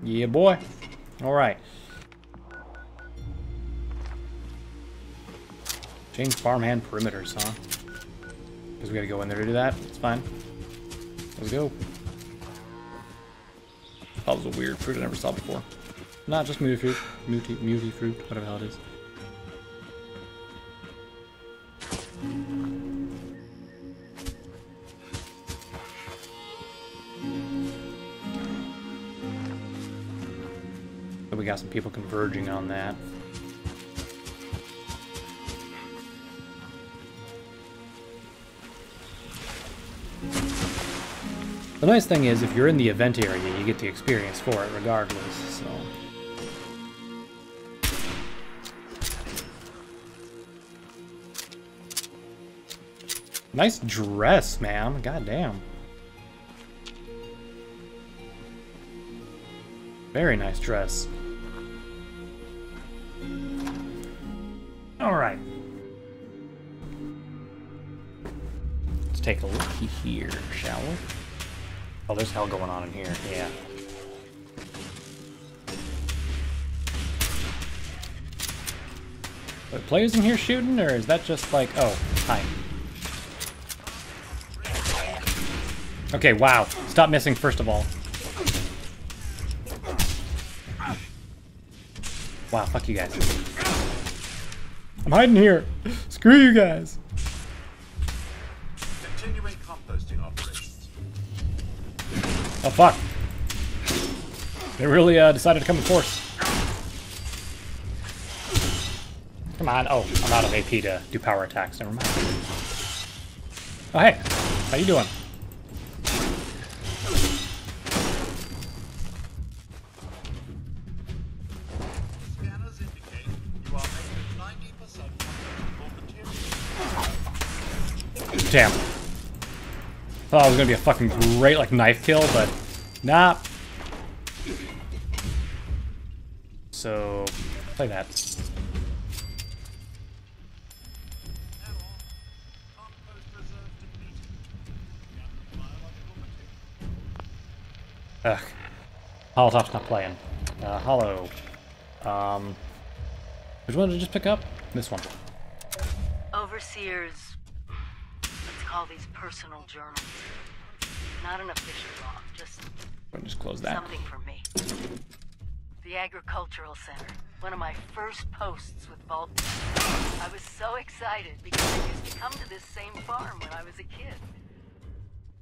[SPEAKER 1] Yeah, boy. All right. Change farmhand perimeters, huh? Because we gotta go in there to do that. It's fine. Let's go. That was a weird fruit I never saw before. Not just muti fruit. muti, muti fruit, whatever the hell it is. So we got some people converging on that. The nice thing is, if you're in the event area, you get the experience for it regardless, so... Nice dress, ma'am. God damn. Very nice dress. Alright. Let's take a look here, shall we? Oh, there's hell going on in here. Yeah. Are players in here shooting, or is that just like... Oh, hi. Okay, wow. Stop missing, first of all. Wow, fuck you guys. I'm hiding here. Screw you guys. Fuck. They really uh, decided to come in force. Come on. Oh, I'm out of AP to do power attacks. Never mind. Oh, hey. How you doing?
[SPEAKER 9] Scanners indicate you are making 90% compatible material.
[SPEAKER 1] Damn. Thought it was gonna be a fucking great like knife kill, but Nah. So, play that. Ugh. Holotape's not playing. Uh, hollow. Um, which one did I just pick up? This one.
[SPEAKER 2] Overseers. Let's call these personal journals. Not an official log just
[SPEAKER 1] me just close that.
[SPEAKER 2] something for me. The Agricultural Center, one of my first posts with Vault. I was so excited because I used to come to this same farm when I was a kid.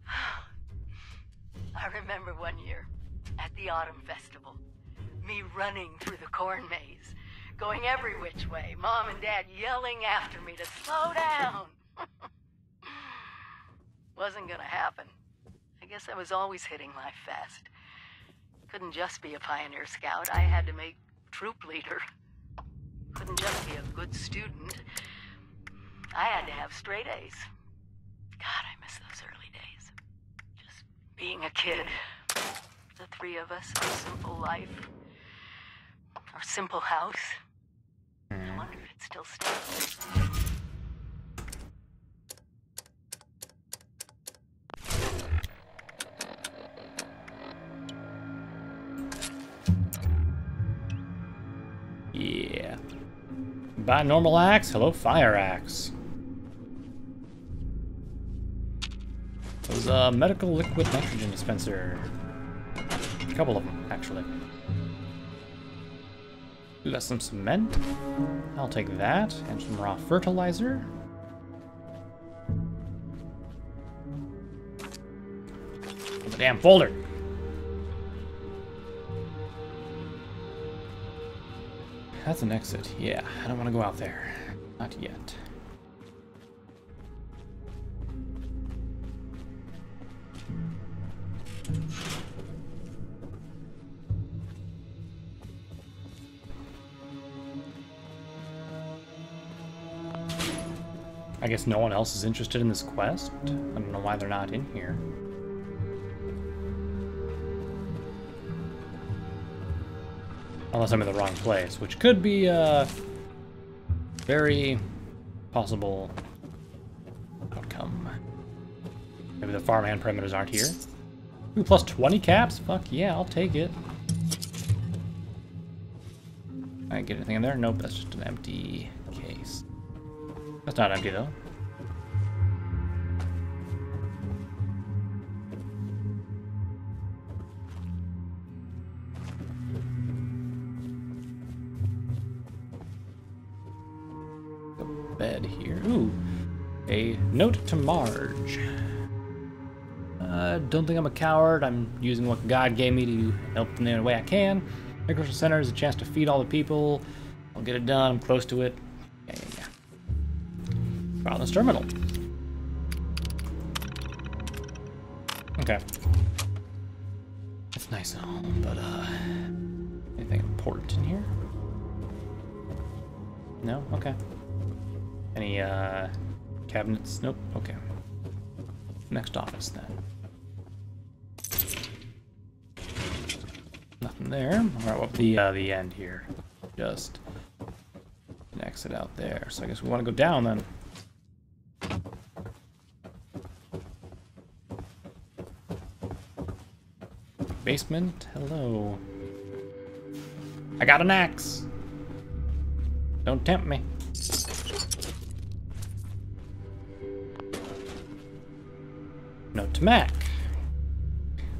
[SPEAKER 2] <sighs> I remember one year at the Autumn Festival, me running through the corn maze, going every which way, Mom and Dad yelling after me to slow down. <laughs> Wasn't gonna happen. I guess I was always hitting life fast. Couldn't just be a pioneer scout. I had to make troop leader. Couldn't just be a good student. I had to have straight A's. God, I miss those early days. Just being a kid. The three of us, our simple life. Our simple house. I wonder if it still stands.
[SPEAKER 1] Yeah. Bye normal axe. Hello, fire axe. There's a uh, medical liquid nitrogen dispenser. A couple of them, actually. Ooh, that's some cement. I'll take that. And some raw fertilizer. Damn folder. That's an exit. Yeah, I don't want to go out there. Not yet. I guess no one else is interested in this quest? I don't know why they're not in here. Unless I'm in the wrong place, which could be a very possible outcome. Maybe the farmhand perimeters aren't here. Ooh, plus 20 caps? Fuck yeah, I'll take it. I get anything in there? Nope, that's just an empty case. That's not empty though. Marge. Uh, don't think I'm a coward. I'm using what God gave me to help in the way I can. Agricultural Center is a chance to feed all the people. I'll get it done. I'm close to it. Yeah, yeah, yeah. This terminal. Okay. It's nice and all, but, uh... Anything important in here? No? Okay. Any, uh... Cabinets? Nope. Okay. Next office, then. Nothing there. Alright, well, the, uh, the end here. Just an exit out there. So I guess we want to go down, then. Basement? Hello. I got an axe. Don't tempt me. Note to Mac.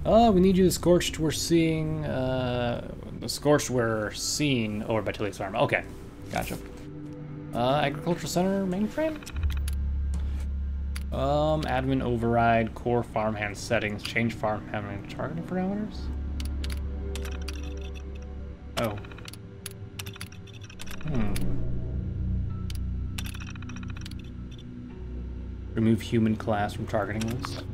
[SPEAKER 1] Oh, we need you the scorched we're seeing. Uh, the scorched we're seeing over by Tilly's farm. Okay, gotcha. Uh, agricultural center mainframe. Um, admin override, core farmhand settings, change farmhand targeting parameters. Oh. Hmm. Remove human class from targeting list.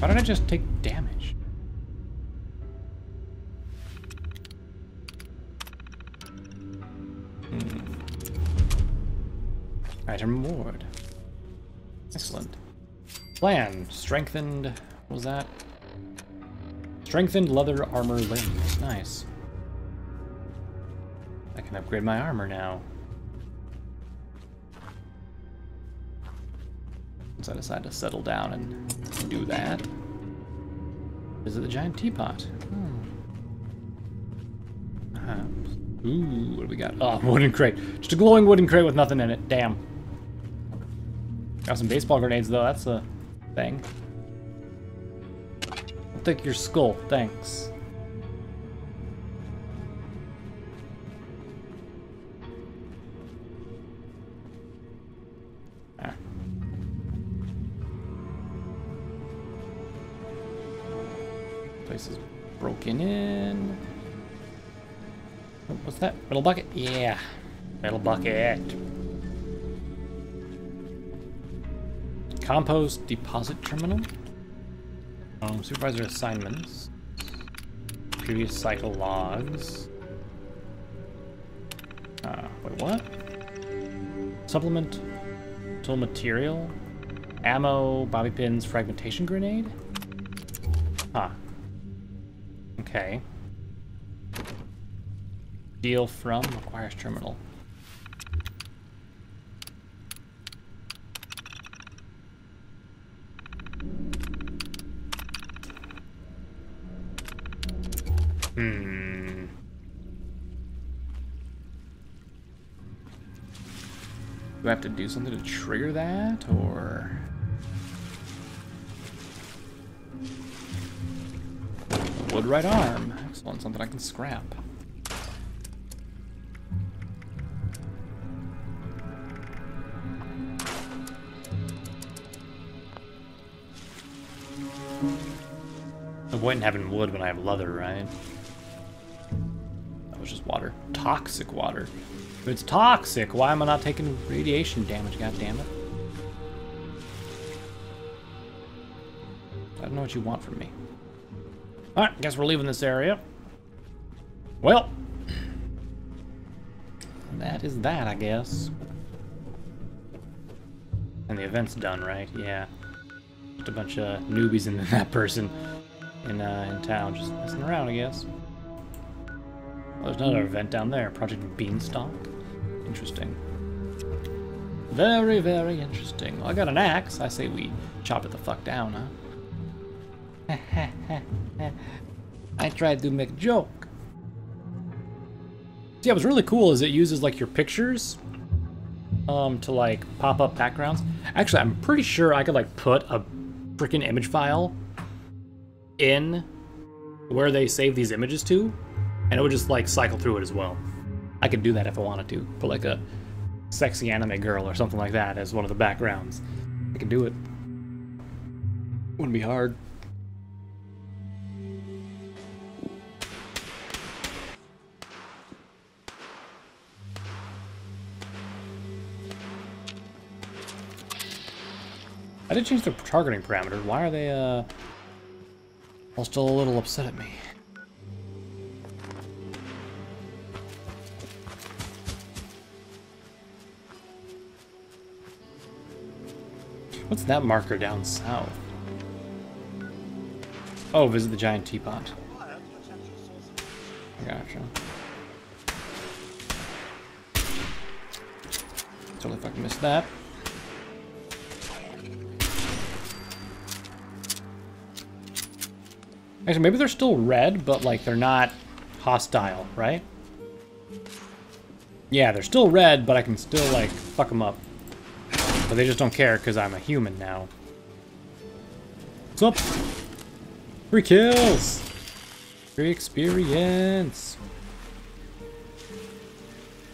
[SPEAKER 1] Why did I just take damage? Hmm. Item reward. Excellent. Plan. Strengthened. What was that? Strengthened leather armor limbs. Nice. I can upgrade my armor now. Once I decide to settle down and do that. Is it the giant teapot. Hmm. Perhaps. Ooh, what do we got? Oh, <laughs> wooden crate. Just a glowing wooden crate with nothing in it. Damn. Got some baseball grenades, though. That's a thing. I'll take your skull. Thanks. Place is broken in. Oh, What's that? Metal bucket? Yeah. Metal bucket. Compost deposit terminal. Um, supervisor assignments. Previous cycle logs. Uh, wait, what? Supplement. Tool material. Ammo, bobby pins, fragmentation grenade? Huh. Okay. Deal from requires terminal. Hmm. Do I have to do something to trigger that, or...? Wood right arm. Excellent, something I can scrap. Avoiding having wood when I have leather, right? That was just water. Toxic water. If it's toxic, why am I not taking radiation damage, God damn it! I don't know what you want from me. Alright, guess we're leaving this area. Well, that is that, I guess. And the event's done, right? Yeah. Just a bunch of newbies and <laughs> that person in uh, in town just messing around, I guess. Well, there's another event down there, Project Beanstalk. Interesting. Very, very interesting. Well, I got an axe. I say we chop it the fuck down, huh? <laughs> I tried to make a joke. See, what's really cool is it uses like your pictures um, to like pop up backgrounds. Actually, I'm pretty sure I could like put a freaking image file in where they save these images to, and it would just like cycle through it as well. I could do that if I wanted to, put like a sexy anime girl or something like that as one of the backgrounds. I could do it. Wouldn't be hard. I did change the targeting parameters. Why are they, uh, still a little upset at me? What's that marker down south? Oh, visit the giant teapot. Gotcha. Totally fucking missed that. Actually, maybe they're still red, but like they're not hostile, right? Yeah, they're still red, but I can still like fuck them up. But they just don't care because I'm a human now. What's up? Three kills! Free experience!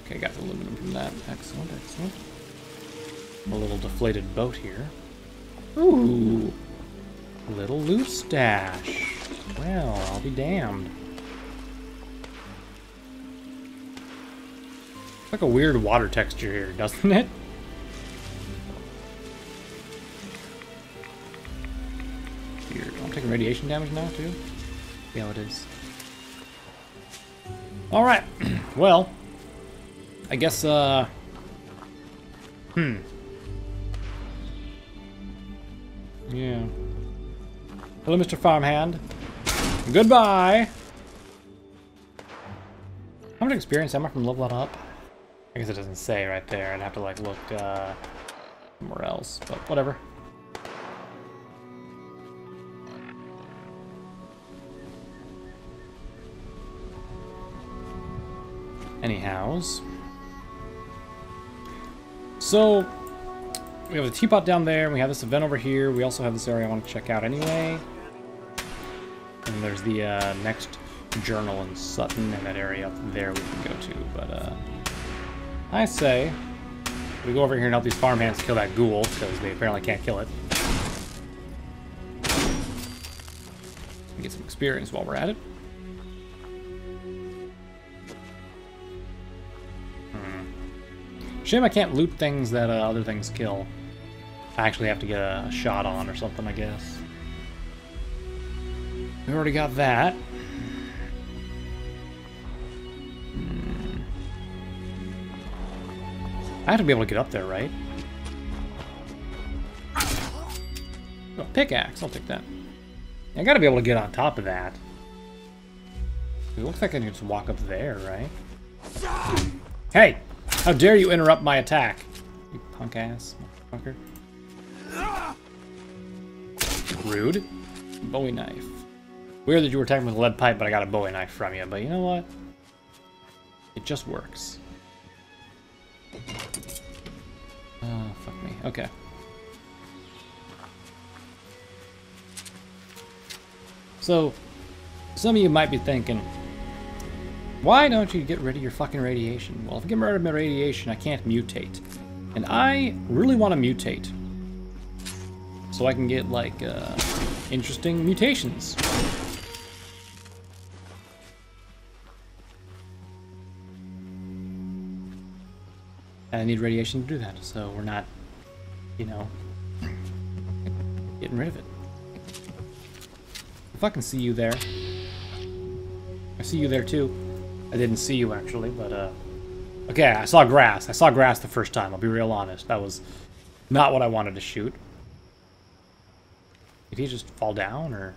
[SPEAKER 1] Okay, got the aluminum from that. Excellent, excellent. A little deflated boat here. Ooh! A little loot stash. Well, I'll be damned. It's like a weird water texture here, <laughs> doesn't it? Weird. I'm taking radiation damage now, too? Yeah, it is. Alright. <clears throat> well. I guess, uh... Hmm. Yeah. Hello, Mr. Farmhand. Goodbye! How much experience am I from leveling up? I guess it doesn't say right there. I'd have to like look uh, somewhere else, but whatever. Anyhows. So, we have the teapot down there, we have this event over here, we also have this area I want to check out anyway. And there's the uh, next journal in Sutton, and that area up there we can go to. But uh, I say we go over here and help these farmhands kill that ghoul, because they apparently can't kill it. Get some experience while we're at it. Hmm. Shame I can't loot things that uh, other things kill. I actually have to get a shot on or something, I guess. We already got that. Hmm. I have to be able to get up there, right? Oh, pickaxe, I'll take that. I gotta be able to get on top of that. It looks like I can just walk up there, right? Hey! How dare you interrupt my attack? You punk ass motherfucker. Rude. Bowie knife. Weird that you were attacking with a lead pipe, but I got a Bowie knife from you. But you know what? It just works. Oh, fuck me. Okay. So, some of you might be thinking, why don't you get rid of your fucking radiation? Well, if I get rid of my radiation, I can't mutate. And I really want to mutate. So I can get, like, uh, interesting mutations. And I need radiation to do that, so we're not, you know, getting rid of it. I fucking see you there. I see you there too. I didn't see you actually, but uh Okay, I saw grass. I saw grass the first time, I'll be real honest. That was not what I wanted to shoot. Did he just fall down or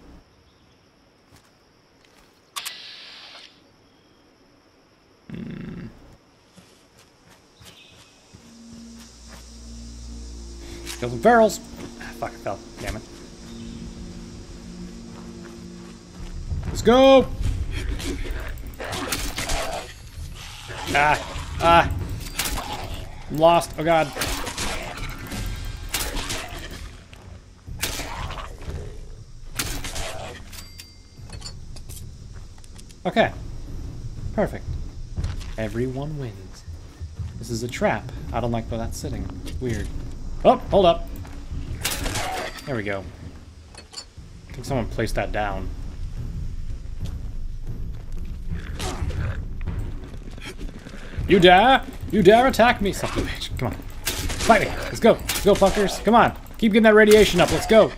[SPEAKER 1] Kill some ferals. Ah, fuck, I fell. Damn it. Let's go! Ah! Ah! I'm lost. Oh god. Okay. Perfect. Everyone wins. This is a trap. I don't like where that's sitting. Weird. Oh, hold up. There we go. I think someone placed that down. You dare? You dare attack me? Son bitch. Come on. Fight me. Let's go. Let's go, fuckers. Come on. Keep getting that radiation up. Let's go.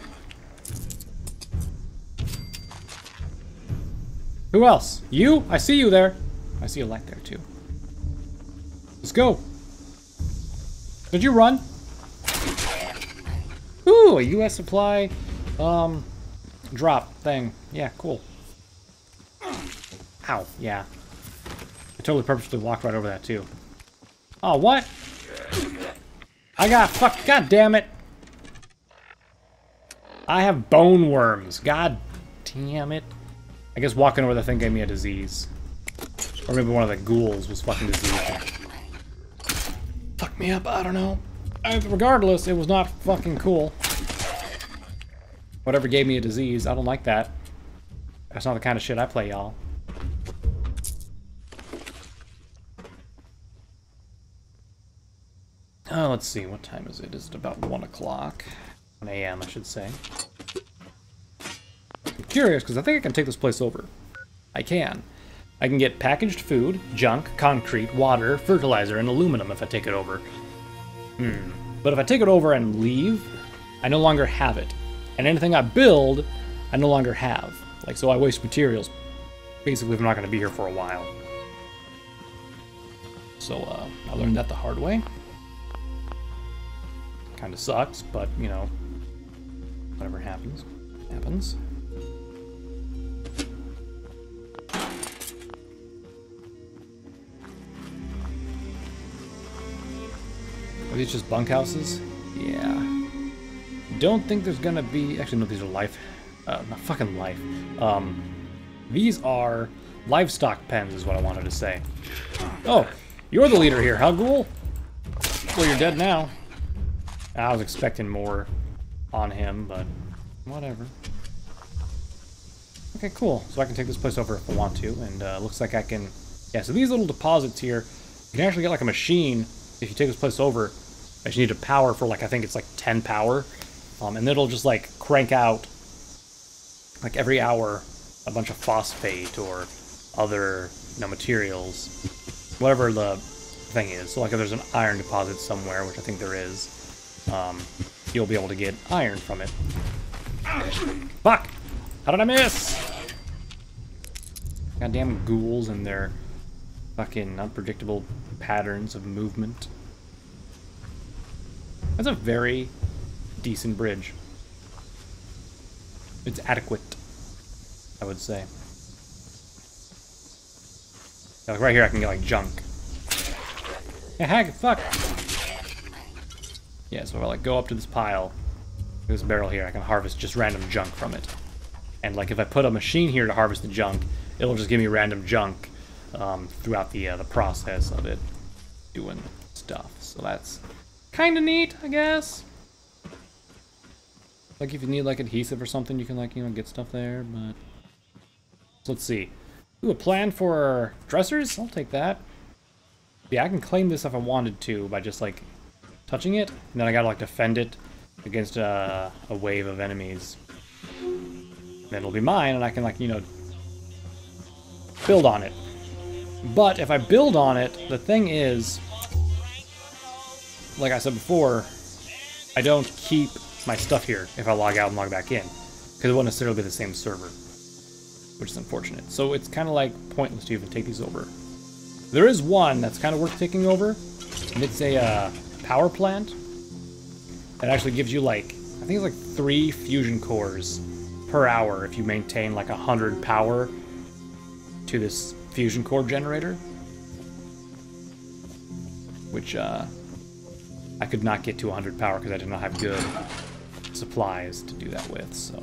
[SPEAKER 1] Who else? You? I see you there. I see a light there, too. Let's go. Did you run? Ooh, a U.S. supply, um, drop thing. Yeah, cool. Ow, yeah. I totally purposely walked right over that, too. Oh, what? I got, fuck, god damn it. I have bone worms. God damn it. I guess walking over the thing gave me a disease. Or maybe one of the ghouls was fucking diseased. Fuck me up, I don't know. Regardless, it was not fucking cool. Whatever gave me a disease, I don't like that. That's not the kind of shit I play, y'all. Uh, let's see, what time is it? Is it about 1 o'clock? 1 a.m., I should say. I'm curious, because I think I can take this place over. I can. I can get packaged food, junk, concrete, water, fertilizer, and aluminum if I take it over. Hmm. But if I take it over and leave, I no longer have it. And anything I build, I no longer have. Like, so I waste materials, basically, if I'm not going to be here for a while. So, uh, I learned that the hard way. Kind of sucks, but, you know, whatever happens, happens. Are these just bunkhouses? Yeah. Don't think there's gonna be... Actually, no, these are life... Uh, not fucking life. Um, these are livestock pens is what I wanted to say. Oh, you're the leader here, huh, Ghoul? Well, you're dead now. I was expecting more on him, but whatever. Okay, cool. So I can take this place over if I want to, and uh, looks like I can... Yeah, so these little deposits here, you can actually get like a machine if you take this place over. I just need a power for like, I think it's like 10 power. Um, and it'll just like crank out like every hour a bunch of phosphate or other you know, materials, whatever the thing is. So like if there's an iron deposit somewhere, which I think there is, um, you'll be able to get iron from it. Fuck! How did I miss? Goddamn ghouls and their fucking unpredictable patterns of movement. That's a very decent bridge. It's adequate, I would say. Yeah, like right here I can get like junk. Yeah, fuck! Yeah, so if I like go up to this pile, this barrel here, I can harvest just random junk from it. And like if I put a machine here to harvest the junk, it'll just give me random junk um, throughout the uh, the process of it doing stuff. So that's kind of neat, I guess. Like if you need like adhesive or something, you can like you know get stuff there. But so let's see. Ooh, a plan for dressers? I'll take that. Yeah, I can claim this if I wanted to by just like touching it, and then I gotta like defend it against uh, a wave of enemies. Then it'll be mine, and I can like you know build on it. But if I build on it, the thing is, like I said before, I don't keep my stuff here if I log out and log back in, because it won't necessarily be the same server, which is unfortunate. So it's kind of like pointless to even take these over. There is one that's kind of worth taking over, and it's a uh, power plant that actually gives you like, I think it's like three fusion cores per hour if you maintain like a hundred power to this fusion core generator. Which, uh, I could not get to 100 power because I did not have good supplies to do that with, so...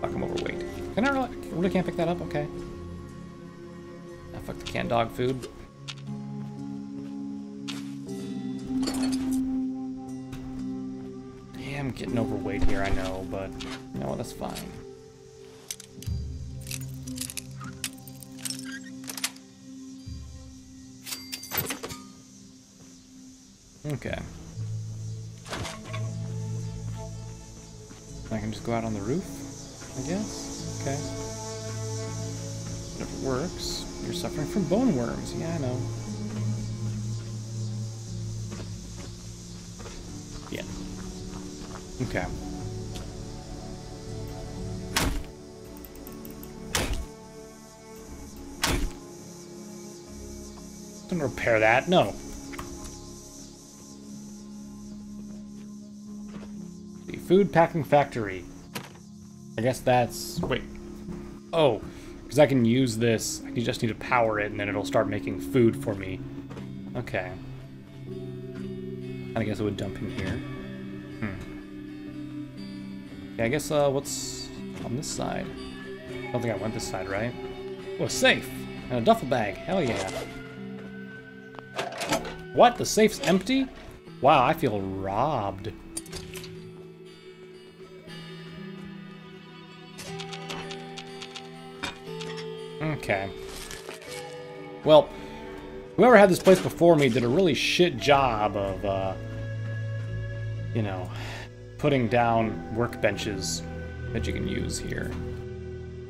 [SPEAKER 1] Fuck, I'm overweight. Can I really, really can't pick that up? Okay. Ah, fuck the canned dog food. Yeah, I'm getting overweight here, I know, but you know what, that's fine. Okay. I can just go out on the roof, I guess? Okay. If it works. You're suffering from bone worms. Yeah, I know. Yeah. Okay. Don't repair that. No. Food packing factory. I guess that's... Wait. Oh. Because I can use this. I just need to power it and then it'll start making food for me. Okay. I guess it would dump in here. Hmm. Yeah, I guess, uh, what's on this side? I don't think I went this side, right? Oh, a safe! And a duffel bag. Hell yeah. What? The safe's empty? Wow, I feel robbed. Okay. Well, whoever had this place before me did a really shit job of, uh, you know, putting down workbenches that you can use here.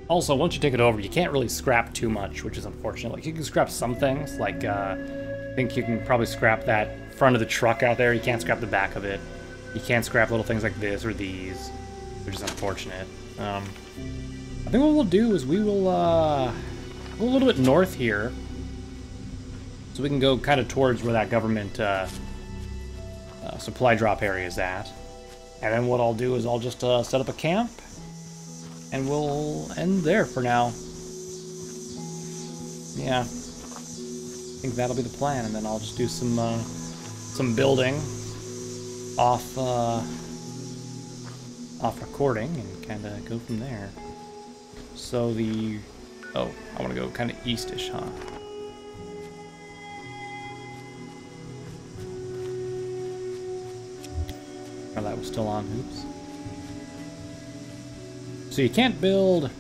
[SPEAKER 1] Also, once you take it over, you can't really scrap too much, which is unfortunate. Like, you can scrap some things, like, uh, I think you can probably scrap that front of the truck out there. You can't scrap the back of it. You can't scrap little things like this or these, which is unfortunate. Um, I think what we'll do is we will, uh, go a little bit north here. So we can go kind of towards where that government, uh, uh, supply drop area is at. And then what I'll do is I'll just, uh, set up a camp. And we'll end there for now. Yeah. I think that'll be the plan, and then I'll just do some, uh, some building off, uh, off recording and kind of go from there. So the... Oh, I want to go kind of eastish, huh? Oh, that was still on. Oops. So you can't build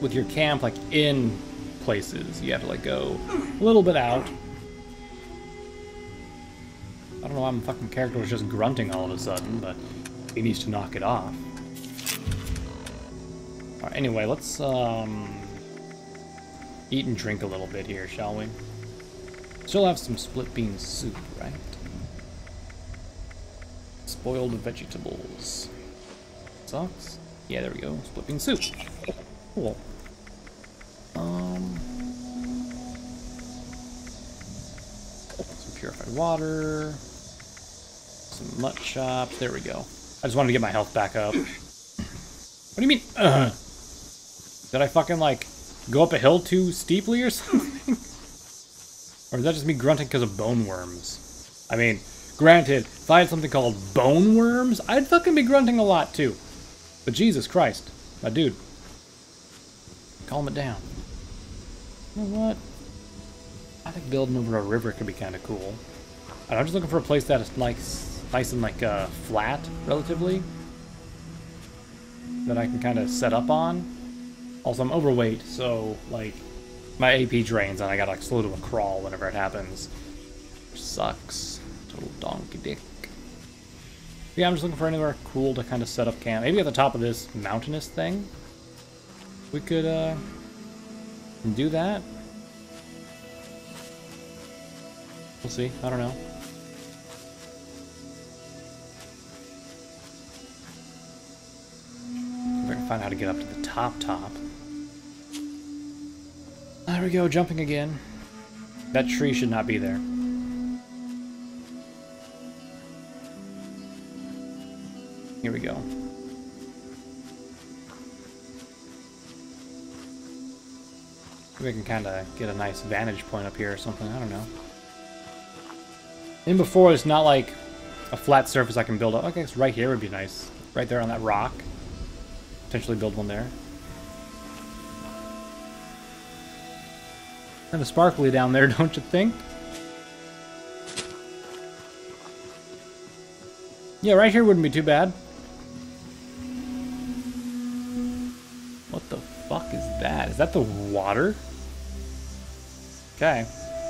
[SPEAKER 1] with your camp like in places. You have to like go a little bit out. I don't know why my fucking character was just grunting all of a sudden, but he needs to knock it off. Alright, anyway, let's um eat and drink a little bit here, shall we? Still have some split bean soup, right? Spoiled vegetables. Sucks. Yeah, there we go. Split bean soup. Cool. Um, some purified water. Some mutt chops. There we go. I just wanted to get my health back up. What do you mean? Uh, <clears throat> did I fucking like go up a hill too steeply or <laughs> something? or is that just me grunting because of bone worms? I mean, granted, if I had something called bone worms, I'd fucking be grunting a lot too. But Jesus Christ, my dude, calm it down. You know what? I think building over a river could be kind of cool. And I'm just looking for a place that is like nice and like uh, flat, relatively, that I can kind of set up on. Also, I'm overweight, so like my AP drains, and I got like slow to a crawl whenever it happens. Which sucks. Total donkey dick. Yeah, I'm just looking for anywhere cool to kind of set up camp. Maybe at the top of this mountainous thing, we could uh, do that. We'll see. I don't know. I can find out how to get up to the top top. There we go, jumping again. That tree should not be there. Here we go. We can kind of get a nice vantage point up here or something. I don't know. And before, it's not like a flat surface I can build up. I guess right here would be nice. Right there on that rock. Potentially build one there. Kind of sparkly down there, <laughs> don't you think? Yeah, right here wouldn't be too bad. What the fuck is that? Is that the water? Okay.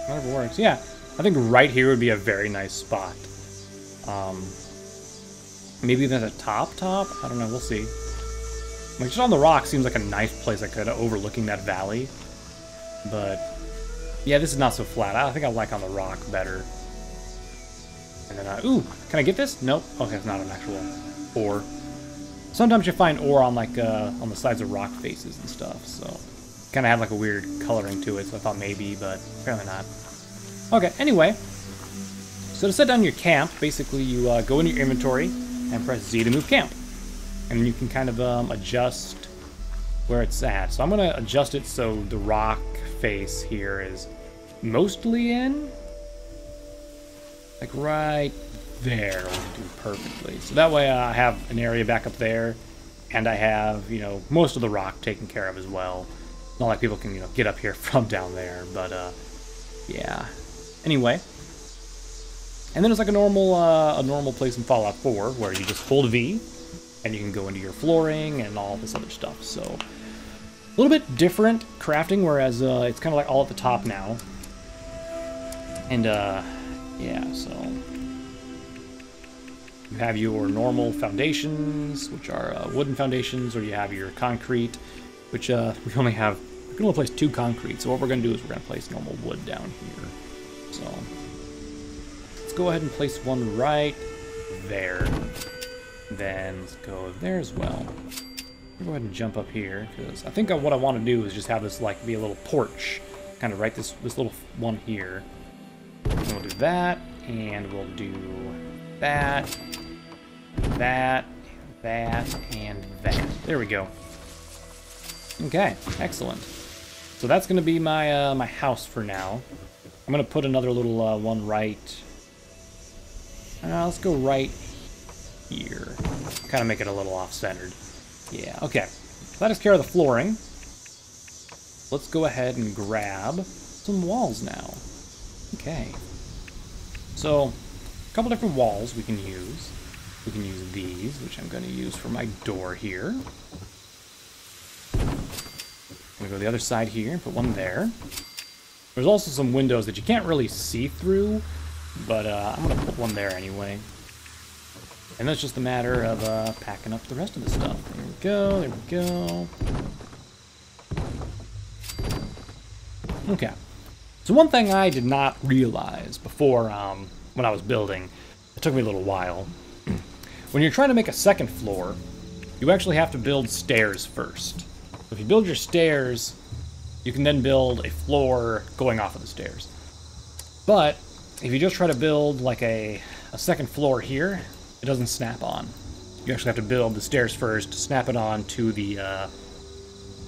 [SPEAKER 1] Whatever works. Yeah. I think right here would be a very nice spot. Um, maybe even at the top top? I don't know. We'll see. Like, just on the rock seems like a nice place, like, could overlooking that valley. But, yeah, this is not so flat. I think I like on the rock better. And then, uh, ooh, can I get this? Nope. Okay, it's not an actual ore. Sometimes you find ore on like uh, on the sides of rock faces and stuff, so kind of had like a weird coloring to it. So I thought maybe, but apparently not. Okay. Anyway, so to set down your camp, basically you uh, go in your inventory and press Z to move camp, and then you can kind of um, adjust where it's at. So I'm gonna adjust it so the rock face here is mostly in, like right there do perfectly. So that way I have an area back up there, and I have, you know, most of the rock taken care of as well. Not like people can, you know, get up here <laughs> from down there, but, uh, yeah. Anyway. And then it's like a normal, uh, a normal place in Fallout 4, where you just hold V, and you can go into your flooring and all this other stuff, so... A little bit different crafting, whereas, uh, it's kind of like all at the top now. And, uh, yeah, so... You have your normal foundations, which are uh, wooden foundations, or you have your concrete, which uh, <laughs> we only have, we can only place two concrete. So what we're going to do is we're to place normal wood down here. So let's go ahead and place one right there. Then let's go there as well. Go ahead and jump up here, because I think what I want to do is just have this like be a little porch, kind of right this this little one here. And we'll do that, and we'll do that, that, that, and that. There we go. Okay, excellent. So that's going to be my uh, my house for now. I'm going to put another little uh, one right... Uh, let's go right here. Kind of make it a little off-centered. Yeah, okay. that takes care of the flooring. Let's go ahead and grab some walls now. Okay. So, a couple different walls we can use. We can use these, which I'm going to use for my door here. I'm going to go to the other side here and put one there. There's also some windows that you can't really see through, but uh, I'm going to put one there anyway. And that's just a matter of uh, packing up the rest of the stuff. There we go, there we go. Okay. So one thing I did not realize before, um, when I was building, it took me a little while. when you're trying to make a second floor, you actually have to build stairs first. If you build your stairs, you can then build a floor going off of the stairs. But if you just try to build like a, a second floor here, it doesn't snap on. You actually have to build the stairs first, snap it on to the uh,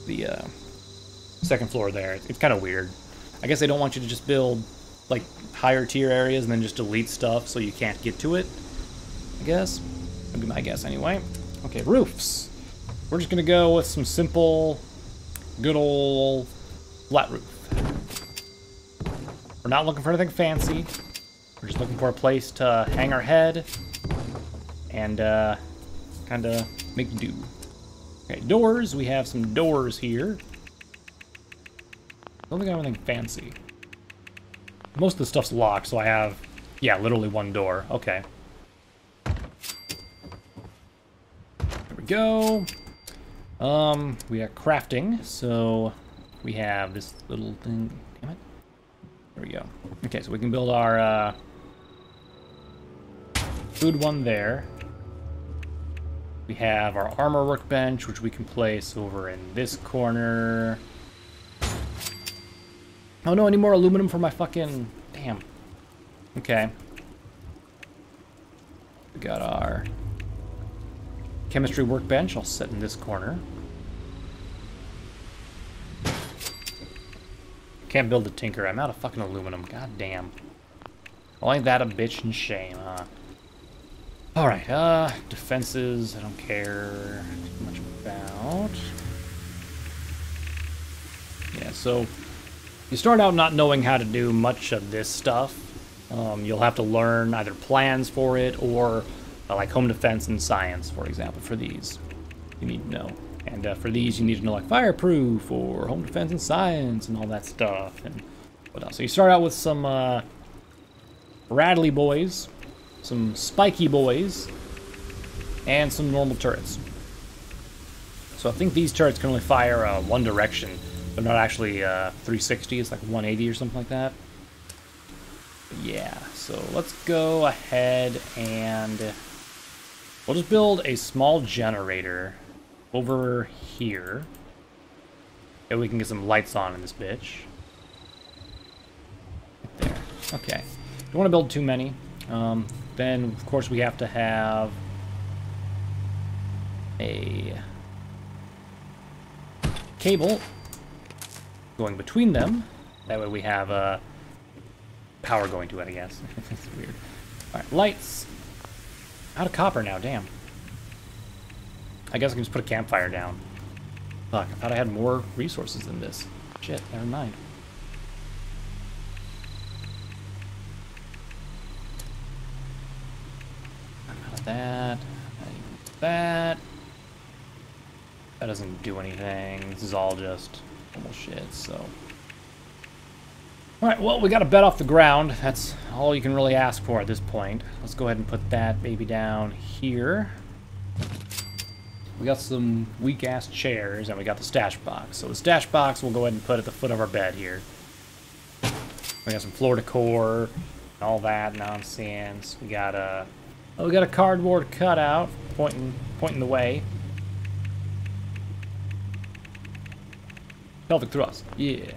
[SPEAKER 1] the uh, second floor there. It's kind of weird. I guess they don't want you to just build like higher tier areas and then just delete stuff so you can't get to it. I guess. That'd be my guess anyway. Okay, roofs. We're just gonna go with some simple, good old flat roof. We're not looking for anything fancy. We're just looking for a place to hang our head and uh, kind of make do. Okay, doors. We have some doors here. Don't think I have anything fancy. Most of the stuff's locked, so I have, yeah, literally one door. Okay. There we go. Um, we are crafting, so we have this little thing. Damn it. There we go. Okay, so we can build our uh, food one there. We have our armor workbench, which we can place over in this corner. Oh no, any more aluminum for my fucking... Damn. Okay. We got our chemistry workbench. I'll set in this corner. Can't build a tinker. I'm out of fucking aluminum. God damn. Well, ain't that a bitch and shame, huh? Alright, uh, defenses, I don't care too much about. Yeah, so you start out not knowing how to do much of this stuff. Um, you'll have to learn either plans for it or uh, like home defense and science, for example, for these. You need to know. And uh, for these, you need to know like fireproof or home defense and science and all that stuff. And what else? So you start out with some uh, rattly boys, some spiky boys, and some normal turrets. So I think these turrets can only fire uh, one direction. They're not actually uh, 360, it's like 180 or something like that. But yeah, so let's go ahead and we'll just build a small generator over here. And we can get some lights on in this bitch. Right there. Okay. Don't want to build too many. Um, then, of course, we have to have a cable going between them. That way we have uh, power going to it, I guess. <laughs> it's weird. Alright, lights. Out of copper now, damn. I guess I can just put a campfire down. Fuck, I thought I had more resources than this. Shit, never mind. That, that. That doesn't do anything. This is all just normal shit, so. Alright, well, we got a bed off the ground. That's all you can really ask for at this point. Let's go ahead and put that baby down here. We got some weak-ass chairs, and we got the stash box. So the stash box we'll go ahead and put at the foot of our bed here. We got some floor decor, and all that nonsense. We got a Oh, we got a cardboard cutout pointing pointing the way. Pelvic thrust, yeah.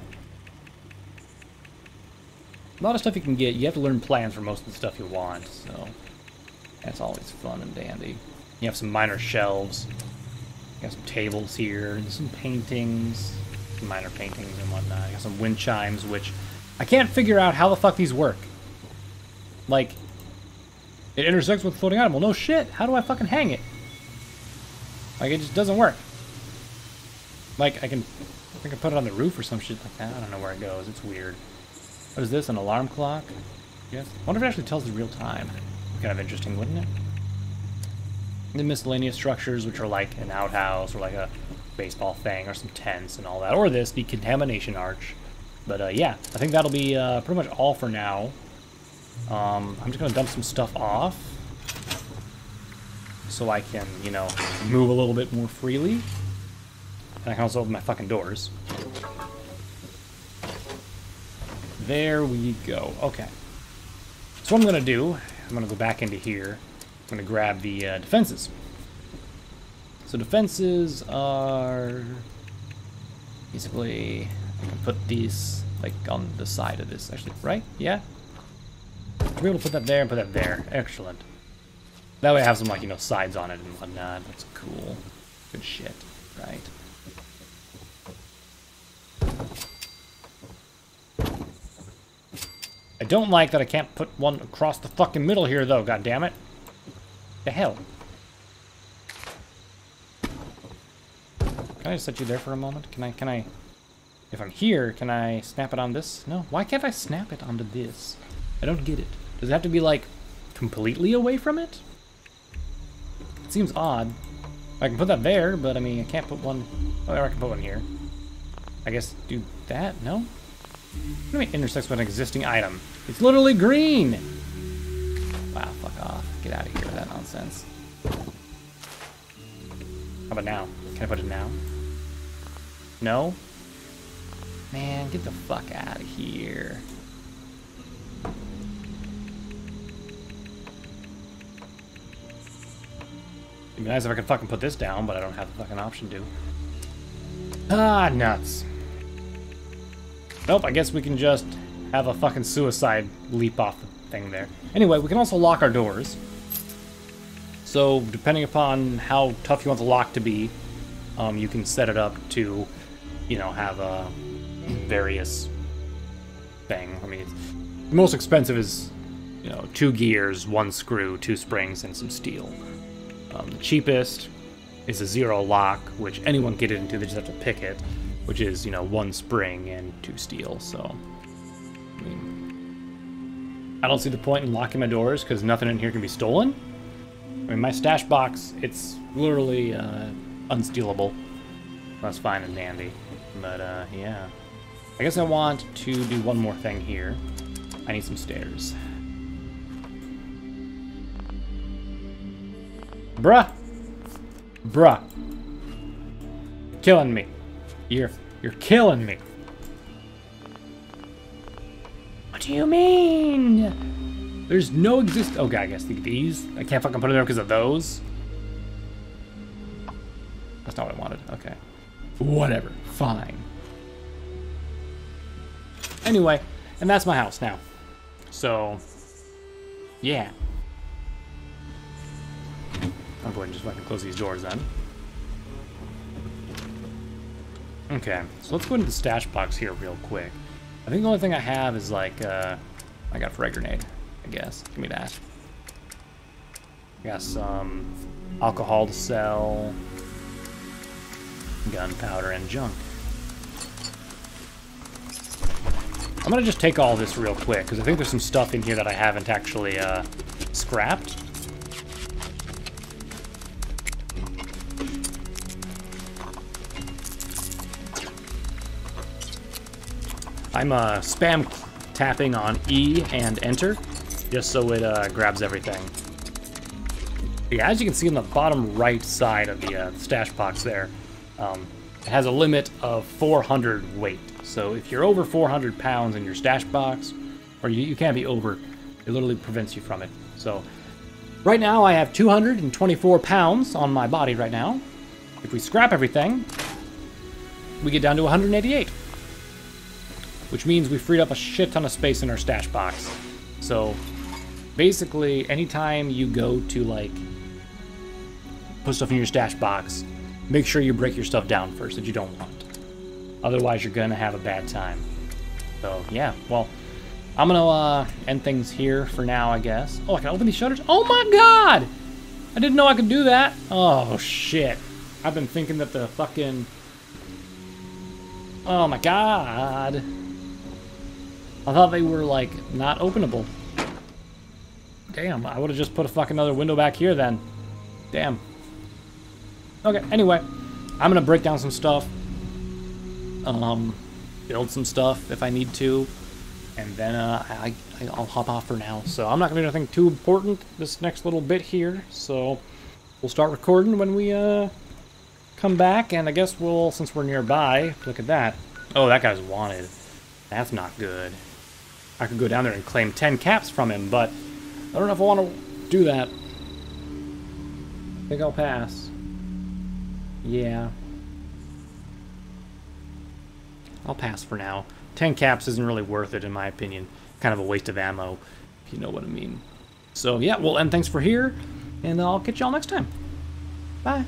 [SPEAKER 1] A lot of stuff you can get. You have to learn plans for most of the stuff you want, so that's always fun and dandy. You have some minor shelves. You got some tables here, and some paintings, some minor paintings and whatnot. You got some wind chimes, which I can't figure out how the fuck these work. Like, it intersects with floating. Well, no shit. How do I fucking hang it? Like, it just doesn't work. Like, I can, I can put it on the roof or some shit like that. I don't know where it goes. It's weird. What is this, an alarm clock? Yes. I wonder if it actually tells the real time. Kind of interesting, wouldn't it? The miscellaneous structures, which are like an outhouse or like a baseball thing or some tents and all that. Or this, the contamination arch. But uh, yeah, I think that'll be uh, pretty much all for now. Um, I'm just going to dump some stuff off so I can, you know, move a little bit more freely. And I can also open my fucking doors. There we go. Okay. So what I'm going to do, I'm going to go back into here. I'm going to grab the uh, defenses. So defenses are basically, I can put these like on the side of this actually, right? Yeah? Be able to put that there and put that there. Excellent. That way I have some like, you know, sides on it and whatnot. That's cool. Good shit, right? I don't like that I can't put one across the fucking middle here though, god damn it. The hell? Can I just set you there for a moment? Can I, can I, if I'm here, can I snap it on this? No, why can't I snap it onto this? I don't get it. Does it have to be like completely away from it? It seems odd. I can put that there, but I mean, I can't put one, oh, I can put one here. I guess do that, no? What do intersects with an existing item? It's literally green! Wow, fuck off. Get out of here with that nonsense. How about now? Can I put it now? No? Man, get the fuck out of here. It'd be nice if I could fucking put this down, but I don't have the fucking option to. Ah, nuts. Nope, I guess we can just have a fucking suicide leap off the thing there. Anyway, we can also lock our doors. So, depending upon how tough you want the lock to be, um, you can set it up to, you know, have a <clears throat> various thing. I mean, the most expensive is, you know, two gears, one screw, two springs, and some steel. Um, the cheapest is a zero lock, which anyone can get into, they just have to pick it, which is, you know, one spring and two steel, so... I mean, I don't see the point in locking my doors, because nothing in here can be stolen. I mean, my stash box, it's literally uh, unstealable. That's fine and dandy. But, uh, yeah. I guess I want to do one more thing here. I need some stairs. Bruh! Bruh. Killing me. You're, you're killing me. What do you mean? There's no exist- Oh Okay, I guess these. I can't fucking put them there because of those. That's not what I wanted. Okay. Whatever. Fine. Anyway, and that's my house now. So, yeah. Go ahead and just fucking close these doors then. Okay, so let's go into the stash box here real quick. I think the only thing I have is like, uh, I got frag grenade, I guess. Give me that. Got some alcohol to sell, gunpowder, and junk. I'm gonna just take all this real quick, because I think there's some stuff in here that I haven't actually, uh, scrapped. I'm uh, spam tapping on E and enter, just so it uh, grabs everything. Yeah, as you can see on the bottom right side of the uh, stash box there, um, it has a limit of 400 weight. So if you're over 400 pounds in your stash box, or you, you can't be over, it literally prevents you from it. So right now I have 224 pounds on my body right now. If we scrap everything, we get down to 188 which means we freed up a shit ton of space in our stash box. So basically, anytime you go to like put stuff in your stash box, make sure you break your stuff down first that you don't want. Otherwise, you're gonna have a bad time. So yeah, well, I'm gonna uh, end things here for now, I guess. Oh, I can open these shutters. Oh my god! I didn't know I could do that. Oh shit! I've been thinking that the fucking Oh my god. I thought they were, like, not openable. Damn, I would have just put a fucking another window back here then. Damn. Okay, anyway. I'm gonna break down some stuff. Um, build some stuff if I need to. And then uh, I, I'll hop off for now. So I'm not gonna do anything too important this next little bit here. So we'll start recording when we uh, come back. And I guess we'll, since we're nearby, look at that. Oh, that guy's wanted. That's not good. I could go down there and claim 10 caps from him, but I don't know if I want to do that. I think I'll pass. Yeah. I'll pass for now. 10 caps isn't really worth it in my opinion. Kind of a waste of ammo, if you know what I mean. So yeah, we'll end things for here, and I'll catch y'all next time. Bye.